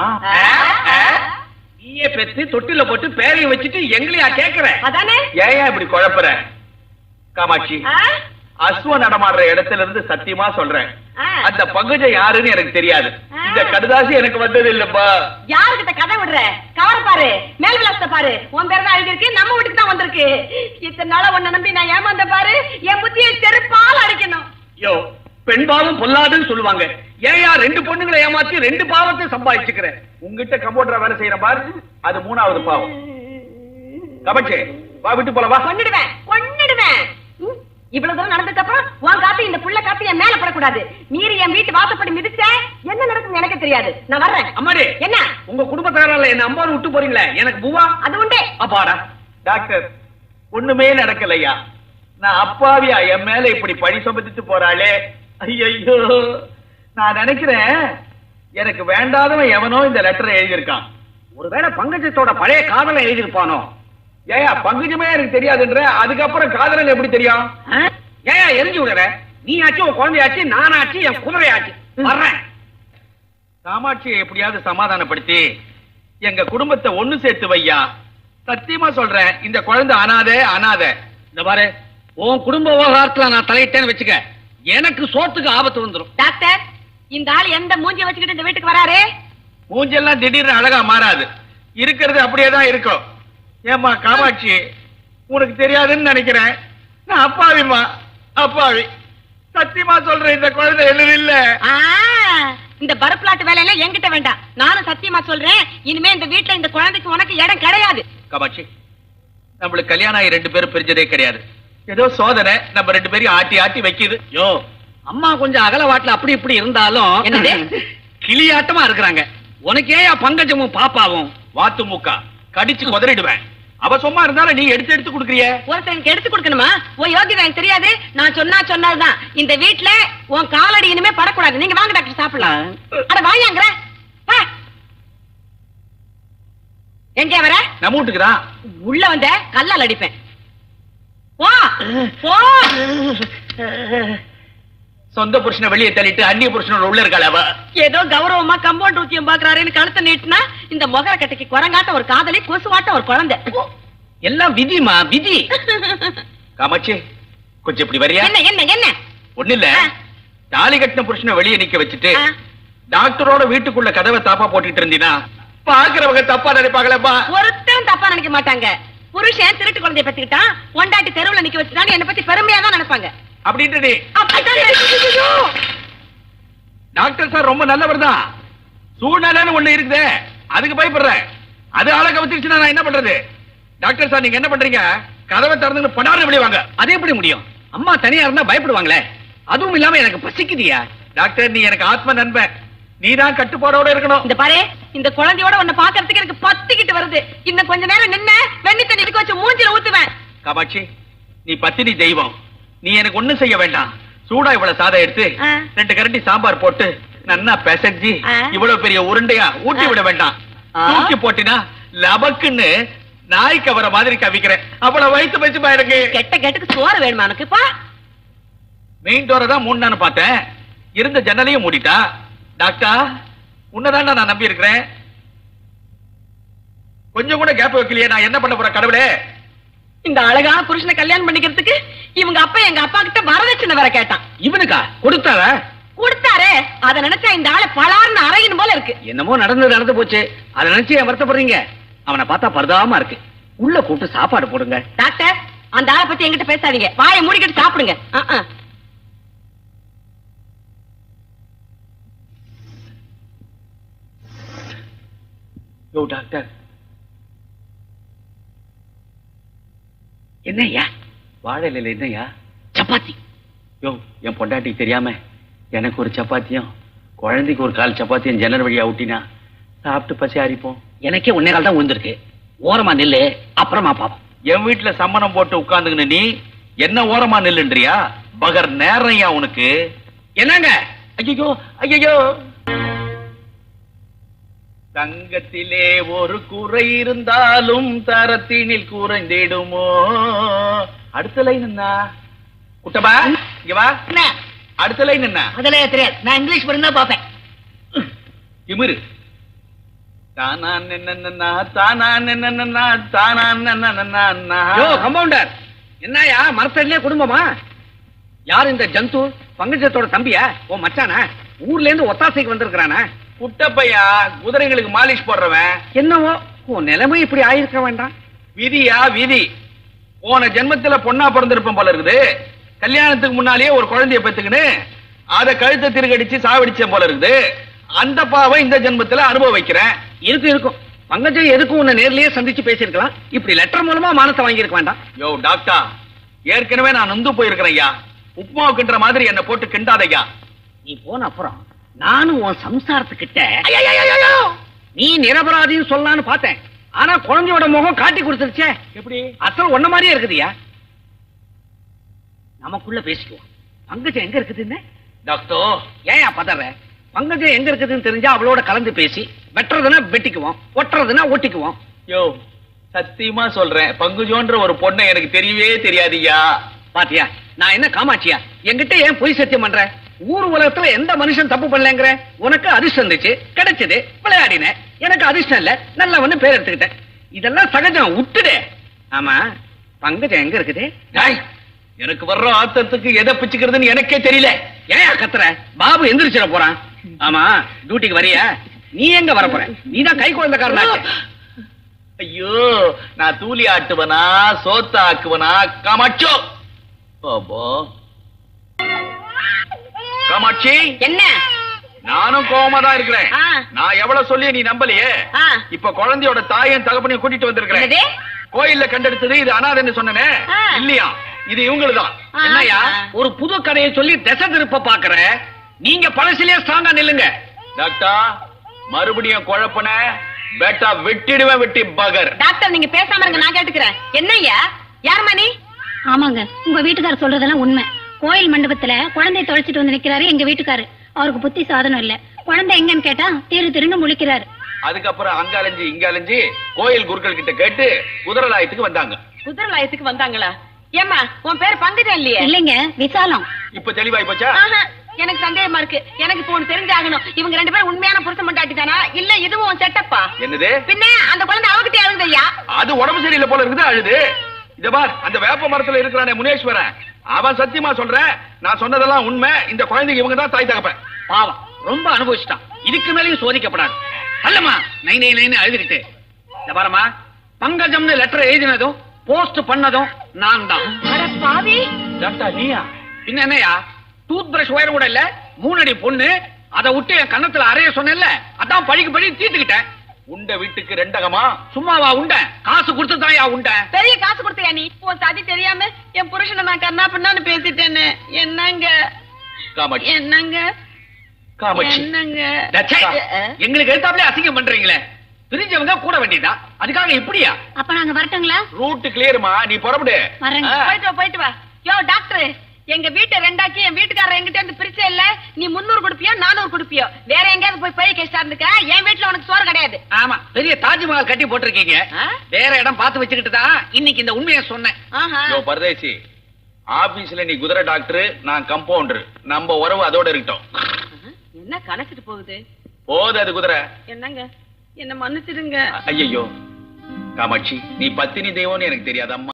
நீயே பெத்து தொட்டில போட்டு பேரையும் வச்சுட்டு எங்களையா கேக்குற அதானே ஏன் இப்படி குழப்புற காமாட்சி? அஸ்வ நடமாடுற இடத்துல இருந்து சத்தியமா சொல்றேன். அந்த பங்குஜ யாருன்னு எனக்கு தெரியாது. இந்த கடுதாசி எனக்கு வந்தது இல்லப்பா. யாருக்கிட்ட கதை விடுற? கவர பாரு. மேல் விலாசத்தை பாரு. உன் பேர் தான் எழுதிருக்கு நம்ம வீட்டுக்கு தான் வந்திருக்கு. இத்தனை நாளா உன்னை நம்பி நான் ஏமாந்த பாரு. என் புத்தியை செருப்பால் அடிக்கணும். யோ பெண் பாவம் பொல்லாதுன்னு சொல்லுவாங்க. ஏயா ரெண்டு பொண்ணுங்களை ஏமாத்தி ரெண்டு பாவத்தை சம்பாதிச்சுக்கிறேன். உங்ககிட்ட கம்போட்டரா வேலை செய்யற பாரு. அது மூணாவது பாவம். கபட்சே வா விட்டு போல வா. கொன்னுடுவேன். இவ்வளவு தூரம் நடந்ததுக்கு அப்புறம் உன் காத்து இந்த புள்ள காத்து என் மேல படக்கூடாது. மீறி என் வீட்டு வாசப்படி மிதிச்ச என்ன நடக்கும் எனக்கு தெரியாது. நான் வர்றேன். அம்மாடி என்ன? உங்க குடும்பத்தாரால என்ன அம்மாவை விட்டு போறீங்களே? எனக்கு பூவா? அது உண்டே. அப்பாடா. டாக்டர் ஒண்ணுமே நடக்கலையா? நான் அப்பாவியா என் மேல இப்படி பழி சுமத்திட்டு போறாளே? ஐயோ நான் நினைக்கிறேன் எனக்கு வேண்டாதவன் எவனோ இந்த லெட்டரை எழுதியிருக்கான். ஒருவேளை பங்கஜத்தோட பழைய காதலை எழுதியிருப்பானோ? ஏயா பங்குஜமே எனக்கு தெரியாதுன்ற அதுக்கப்புறம் காதலன் எப்படி தெரியும்? ஏயா எரிஞ்சு விடுற. நீ ஆச்சு உன் குழந்தையாச்சு நானாச்சு என் குதிரையாச்சு. வர்றேன். காமாட்சியை எப்படியாவது சமாதானப்படுத்தி எங்க குடும்பத்தை ஒண்ணு சேர்த்து வையா. சத்தியமா சொல்றேன் இந்த குழந்தை அனாதை அனாதை. இந்த பாரு உன் குடும்ப விவகாரத்துல நான் தலையிட்டேன்னு வச்சுக்க எனக்கு சோத்துக்கு ஆபத்து வந்துரும். டாக்டர் இந்த ஆள் எந்த மூஞ்சிய வச்சுக்கிட்டு இந்த வீட்டுக்கு வராரு? மூஞ்செல்லாம் திடீர்னு அழகா மாறாது. இருக்கிறது அப்படியே தான் இருக்கும். ஏமா காமாட்சி? உனக்கு தெரியாதுன்னு நினைக்கிறேன். நான் அப்பாவிமா அப்பாவி. சத்தியமா சொல்றேன் இந்த குழந்தை எழுது இல்ல? ஆ, இந்த பருப்புலாட்டு வேலையெல்லாம் என்கிட்ட வேண்டாம். நானும் சத்தியமா சொல்றேன் இனிமே இந்த வீட்டுல இந்த குழந்தைக்கு உனக்கு இடம் கிடையாது. காமாட்சி நம்மளுக்கு கல்யாணம் ஆகி ரெண்டு பேரும் பிரிஞ்சதே கிடையாது. ஏதோ சோதனை நம்ம ரெண்டு பேரையும் ஆட்டி ஆட்டி வைக்குது. யோ அம்மா கொஞ்சம் அகலவாட்டுல அப்படி இப்படி இருந்தாலும் என்னது? கிளியாட்டமா இருக்கிறாங்க. உனக்கு பங்கஜமும் பாப்பாவும்? வாத்து மூக்கா கடிச்சு குதறிடுவேன். அவ சும்மா இருந்தாலும் நீ எடுத்து எடுத்து குடுக்குறிய? ஒருத்தனுக்கு எடுத்து கொடுக்கணுமா? உன் யோகிதா எனக்கு தெரியாது. நான் சொன்னா சொன்னதுதான் இந்த வீட்டுல உன் காலடி இனிமே படக்கூடாது. நீங்க வாங்க டாக்டர் சாப்பிடலாம். அட வாயாங்கிற வா. எங்க வர? நம்ம வீட்டுக்குதான் உள்ள வந்த கல்லால் அடிப்பேன். போ. போ. சொந்த புருஷனை வெளியே தள்ளிட்டு அந்நிய புருஷனோட உள்ள இருக்காள் அவ? ஏதோ கௌரவமா கம்பவுண்ட் ஊத்தியம் பாக்குறாருன்னு கழுத்தை நீட்டுனா இந்த முகர கட்டைக்கு குரங்காட்ட ஒரு காதலி கொசுவாட்ட ஒரு குழந்தை. எல்லாம் விதிமா விதி. காமாட்சி கொஞ்சம் இப்படி வரியா? என்ன என்ன என்ன? ஒண்ணு இல்ல. தாலி கட்டின புருஷனை வெளியே நிக்க வச்சுட்டு டாக்டரோட வீட்டுக்குள்ள கதவை தாப்பா போட்டுட்டு இருந்தீனா பாக்குறவங்க தப்பா நினைப்பாங்களேப்பா. ஒருத்தரும் தப்பா நினைக்க மாட்டாங்க. புருஷன் திருட்டு குழந்தைய பத்திக்கிட்டான் பொண்டாட்டி தெருவுல நிக்க வச்சுட்டான்னு என்ன பத்தி பெருமையா தான் நினைப்பாங்க. அப்படின்ட்டு. டாக்டர் சார் ரொம்ப நல்லவர் தான். சூழ்நிலைன்னு ஒண்ணு இருக்குதே. அதுக்கு பயப்படுறேன் அது ஆளை கவச்சிருச்சுன்னா நான் என்ன பண்றது? டாக்டர் சார் நீங்க என்ன பண்றீங்க? கதவை திறந்து படாரு வெளியே வாங்க. அது எப்படி முடியும்? அம்மா தனியா இருந்தா பயப்படுவாங்களே. அதுவும் இல்லாம எனக்கு பசிக்குதியா? டாக்டர் நீ எனக்கு ஆத்ம நண்பன் நீ தான் கட்டுப்பாடோட இருக்கணும். இந்த பாரு இந்த குழந்தையோட உன்னை பாக்குறதுக்கு எனக்கு பத்திக்கிட்டு வருது. இன்னும் கொஞ்ச நேரம் நின்ன வெண்ணி தண்ணி இருக்க வச்சு மூஞ்சில ஊத்துவேன். காமாட்சி நீ பத்தினி தெய்வம். நீ எனக்கு ஒண்ணும் செய்ய வேண்டாம். சூடா இவ்வளவு சாதம் எடுத்து. ரெண்டு கரண்டி சாம்பார் போட்டு நன்னா பிசைஞ்சு. இவ்வளவு பெரிய உருண்டையா ஊட்டி விட வேண்டாம். தூக்கி போட்டினா லபக்குன்னு நாய் கவர மாதிரி கவிக்கிறேன். அவ்வளவு வயிற்று வச்சு எனக்கு. கெட்ட கெட்டுக்கு சோறு வேணுமா எனக்கு பா. மெயின் டோரை தான் மூடினான்னு பார்த்தேன். இருந்த ஜன்னலையும் மூடிட்டா. டாக்டர் உன்னதான்டா நான் நம்பி இருக்கிறேன் கொஞ்சம் கூட கேப் வைக்கலையே நான் என்ன பண்ண போறேன் கடவுளே? இந்த அழகான புருஷனை கல்யாணம் பண்ணிக்கிறதுக்கு இவங்க அப்பா எங்க அப்பா கிட்ட வரதட்சணை வேற கேட்டான். இவனுக்கா? கொடுத்தாரா? கொடுத்தாரு. அத நினைச்சா இந்த ஆளை பலார்னு அரையணும் போல இருக்கு. என்னமோ நடந்தது நடந்து போச்சு. அதை நினைச்சு ஏன் வருத்தப்படுறீங்க? அவனை பார்த்தா பரிதாபமா இருக்கு. உள்ள கூப்பிட்டு சாப்பாடு போடுங்க. டாக்டர் அந்த ஆளை பத்தி என்கிட்ட பேசாதீங்க. வாயை மூடிக்கிட்டு சாப்பிடுங்க. யோ டாக்டர். என்னய்யா? வாழை இலையில என்னையா சப்பாத்தி. யோ என் பொண்டாட்டிக்கு தெரியாம எனக்கு ஒரு சப்பாத்தியும் குழந்தைக்கு ஒரு கால் சப்பாத்தியும் ஜன்னல் வழியா ஊட்டினா சாப்பிட்டு பசி ஆறிப்போம். எனக்கே ஒன்னே கால் தான் விழுந்திருக்கு. ஓரமா நில்லு அப்புறமா பாப்போம். என் வீட்டுல சம்மணம் போட்டு உட்கார்ந்துக்கின்னு நீ என்ன ஓரமா நில்லுன்றியா? பகர் நேரையா உனக்கு. என்னங்க? ஐயோ ஐயோ தங்கத்திலே ஒரு குறை இருந்தாலும் தரத்தினில் குறைந்திடுமோ அடுத்த லைன் என்ன? குட்டபா இங்க வா. அடுத்த லைன் என்ன? அதுல தெரியாது. நான் இங்கிலீஷ் படம் தான் பாப்பேன் திமிரு தானா நின்னா தானா நின்னா தானா நின்னா யோ கம்பவுண்டர். என்னயா மரத்தடிலே குடும்பமா? யார் இந்த ஜந்து? பங்கஜத்தோட தம்பியா? ஓ மச்சானா? ஊர்ல இருந்து ஒத்தாசைக்கு வந்திருக்கிறானா? குட்டப்பையா குதிரைகளுக்கு மாலிஷ் போடுறவன். என்னவோ உன் நிலைமை இப்படி ஆயிருக்க வேண்டாம். விதியா விதி. போன ஜென்மத்துல பொண்ணா பிறந்திருப்பேன் போல இருக்குது. கல்யாணத்துக்கு முன்னாலேயே ஒரு குழந்தைய பெத்துக்கின்னு அத கழுத்தை திருகடிச்சு சாவடிச்சேன் போல இருக்குது. அந்த பாவை இந்த ஜென்மத்துல அனுபவ வைக்கிறேன் இருக்கும் இருக்கும். பங்கஜம் எதுக்கும் உன்னை நேர்லயே சந்திச்சு பேசியிருக்கலாம். இப்படி லெட்டர் மூலமா மானத்தை வாங்கியிருக்க வேண்டாம். யோ டாக்டர் ஏற்கனவே நான் நொந்து போயிருக்கிறேன் ஐயா. உப்புமாவுக்குன்ற மாதிரி என்ன போட்டு கிண்டாதையா நீ போன அப்புறம் நானும் உன் சம்சாரத்துக்கிட்ட நீ நிரபராதின்னு சொல்லலாம்னு பார்த்தேன். ஆனா குழந்தையோட முகம் காட்டி கொடுத்துருச்சே. எப்படி? அசல் ஒன்ன மாதிரியே இருக்குதுயா? நமக்குள்ள பேசிக்குவோம். பங்கஜம் எங்க இருக்குதுன்னு? டாக்டர் ஏன் பதற? பங்கஜம் எங்க இருக்குதுன்னு தெரிஞ்சா அவளோட கலந்து பேசி வெட்டுறதுன்னா வெட்டிக்குவோம் ஒட்டுறதுன்னா ஒட்டிக்குவோம். யோ சத்தியமா சொல்றேன். பங்குஜோன்ற ஒரு பொண்ணை எனக்கு தெரியவே தெரியாதுய்யா. பாத்தியா நான் என்ன காமாட்சியா? என்கிட்ட ஏன் பொய் சத்தியம் பண்ற? ஊர் உலகத்துல எந்த மனுஷன் தப்பு பண்ணலங்கிற? உனக்கு அதிர்ஷ்டம் இருந்துச்சு கிடைச்சது விளையாடின எனக்கு அதிர்ஷ்டம் இல்ல நல்லவன்னு பேர் எடுத்துக்கிட்டேன். இதெல்லாம் சகஜம் விட்டுடு ஆமா பங்கஜம் எங்க இருக்குது? எனக்கு வர்ற ஆத்தத்துக்கு எதை பிச்சுக்கிறதுன்னு எனக்கே தெரியல. ஏன் கத்துற? பாபு எந்திரிச்சிட போறான். ஆமா டியூட்டிக்கு வரியா? நீ எங்க வர போற நீ தான் கை குழந்தைக்காரனாச்சே ஐயோ நான் தூளி ஆட்டுவனா சோத்த ஆக்குவனா காமாட்சோ பாபா காமாட்சி என்ன? நானும் கோவமா தான் இருக்கிறேன். நான் எவ்வளவு சொல்லி நீ நம்பலையே. இப்ப குழந்தையோட தாயும் தகப்பனையும் கூட்டிட்டு வந்திருக்கிறேன்? கோயில்ல கண்டெடுத்தது இது அனாதைன்னு சொன்னனே. இல்லையா? இது இவங்களுதான். என்னையா? ஒரு புது கதையை சொல்லி திசை திருப்ப பாக்குற? நீங்க பழசிலே ஸ்ட்ராங்கா நில்லுங்க. டாக்டர் மறுபடியும் குழப்பன பேட்டா வெட்டிடுவேன் வெட்டி பகர். டாக்டர் நீங்க பேசாம இருங்க நான் கேட்டுக்கிறேன். என்னய்யா? யார் மணி ஆமாங்க உங்க வீட்டுக்காரர் சொல்றதெல்லாம் உண்மை. கோயில் மண்டபத்துல குழந்தைய தொலைச்சிட்டு வந்து நிக்கிறாரு எங்க வீட்டுக்காரு. அவருக்கு புத்தி சாதனம் இல்ல. குழந்தை எங்கன்னு கேட்டா திரு திருன்னு முழிக்கிறாரு. அதுக்கப்புறம் அங்க அலைஞ்சு இங்க அலைஞ்சு கோயில் குருக்கள் கிட்ட கேட்டு குதிரலாயத்துக்கு வந்தாங்க. குதிரலாயத்துக்கு வந்தாங்களா? ஏம்மா உன் பேர் பங்கஜம் இல்லையே? இல்லைங்க விசாலம். இப்ப தெளிவாய் போச்சா? ஆஹா, எனக்கு சந்தேகமா இருக்கு. எனக்கு இப்போ ஒண்ணு தெரிஞ்சாகணும். இவங்க ரெண்டு பேரும் உண்மையான புருஷன் மண்டாட்டி தானா? இல்ல இதுவும் செட்டப்பா? என்னது? பின்ன அந்த குழந்தை அவகிட்ட அழுதையா அது உடம்பு சரியில்லை போல இருக்குது அழுது? இத பார் அந்த வேப்ப மரத்துல இருக்கிறானே முனேஸ்வரன். அவன் சத்தியமா சொல்றேன் நான் சொன்னதெல்லாம் உண்மை. இந்த குழந்தைக்கு இவங்க தான் தாய் தகப்பேன். பாவம். ரொம்ப அனுபவிச்சிட்டான். இதுக்கு மேலேயும் சோதிக்கப்படாது. அல்லம்மா நை நை நைன்னு அழுதுகிட்டு. இந்த பாரம்மா பங்கஜம்னு லெட்டர் எழுதினதும் போஸ்ட் பண்ணதும் நான் தான். அட பாவி. டாக்டர் நீயா? பின்ன என்னையா டூத் பிரஷ் ஒயர் கூட இல்ல மூணடி பொண்ணு அதை விட்டு என் கன்னத்துல அறைய சொன்னேன்ல அதான் பழிக்கு பழி தீர்த்துக்கிட்டேன் உண்ட வீட்டுக்கு ரெண்டகமா? சும்மாவா உண்ட? காசு கொடுத்து தாயா உண்ட? பெரிய காசு கொடுத்தியா நீ? உன் சதி தெரியாம என் புருஷனை நான் கண்ணா பின்னான்னு பேசிட்டேன்னு. என்னங்க? காமாட்சி. என்னங்க? காமாட்சி. என்னங்க? எங்களுக்கு எடுத்தாப்ல அசிங்கம் பண்றீங்களே. தெரிஞ்சவங்க கூட வேண்டியதா? அதுக்காக இப்படியா அப்ப நாங்க வரட்டுங்களா? ரூட் கிளியருமா நீ புறப்படு. போயிட்டு போயிட்டு வா. யோ டாக்டர். எங்க வீட்டை ரெண்டாக்கி என் வீட்டுக்காரர் எங்கிட்ட இருந்து பிரிச்சே இல்ல. நீ முன்னூறு கொடுப்பியோ நானூறு கொடுப்பியோ? வேற எங்கேயாவது போய் பைய கேஸ்டா இருந்துக்க என் வீட்டுல உனக்கு சோறு கிடையாது. ஆமா பெரிய தாஜ்மஹால் கட்டி போட்டிருக்கீங்க? வேற இடம் பார்த்து வச்சுக்கிட்டு தான் இன்னைக்கு இந்த உண்மையை சொன்னேன். பரதேசி ஆபீஸ்ல நீ குதிரை டாக்டர் நான் கம்பவுண்டர் நம்ம உறவு அதோட இருக்கட்டும். என்ன கணக்கிட்டு போகுது? போது அது குதிரை. என்னங்க? என்ன மன்னிச்சிடுங்க. ஐயோ காமாட்சி நீ பத்தினி தெய்வம்னு எனக்கு தெரியாது அம்மா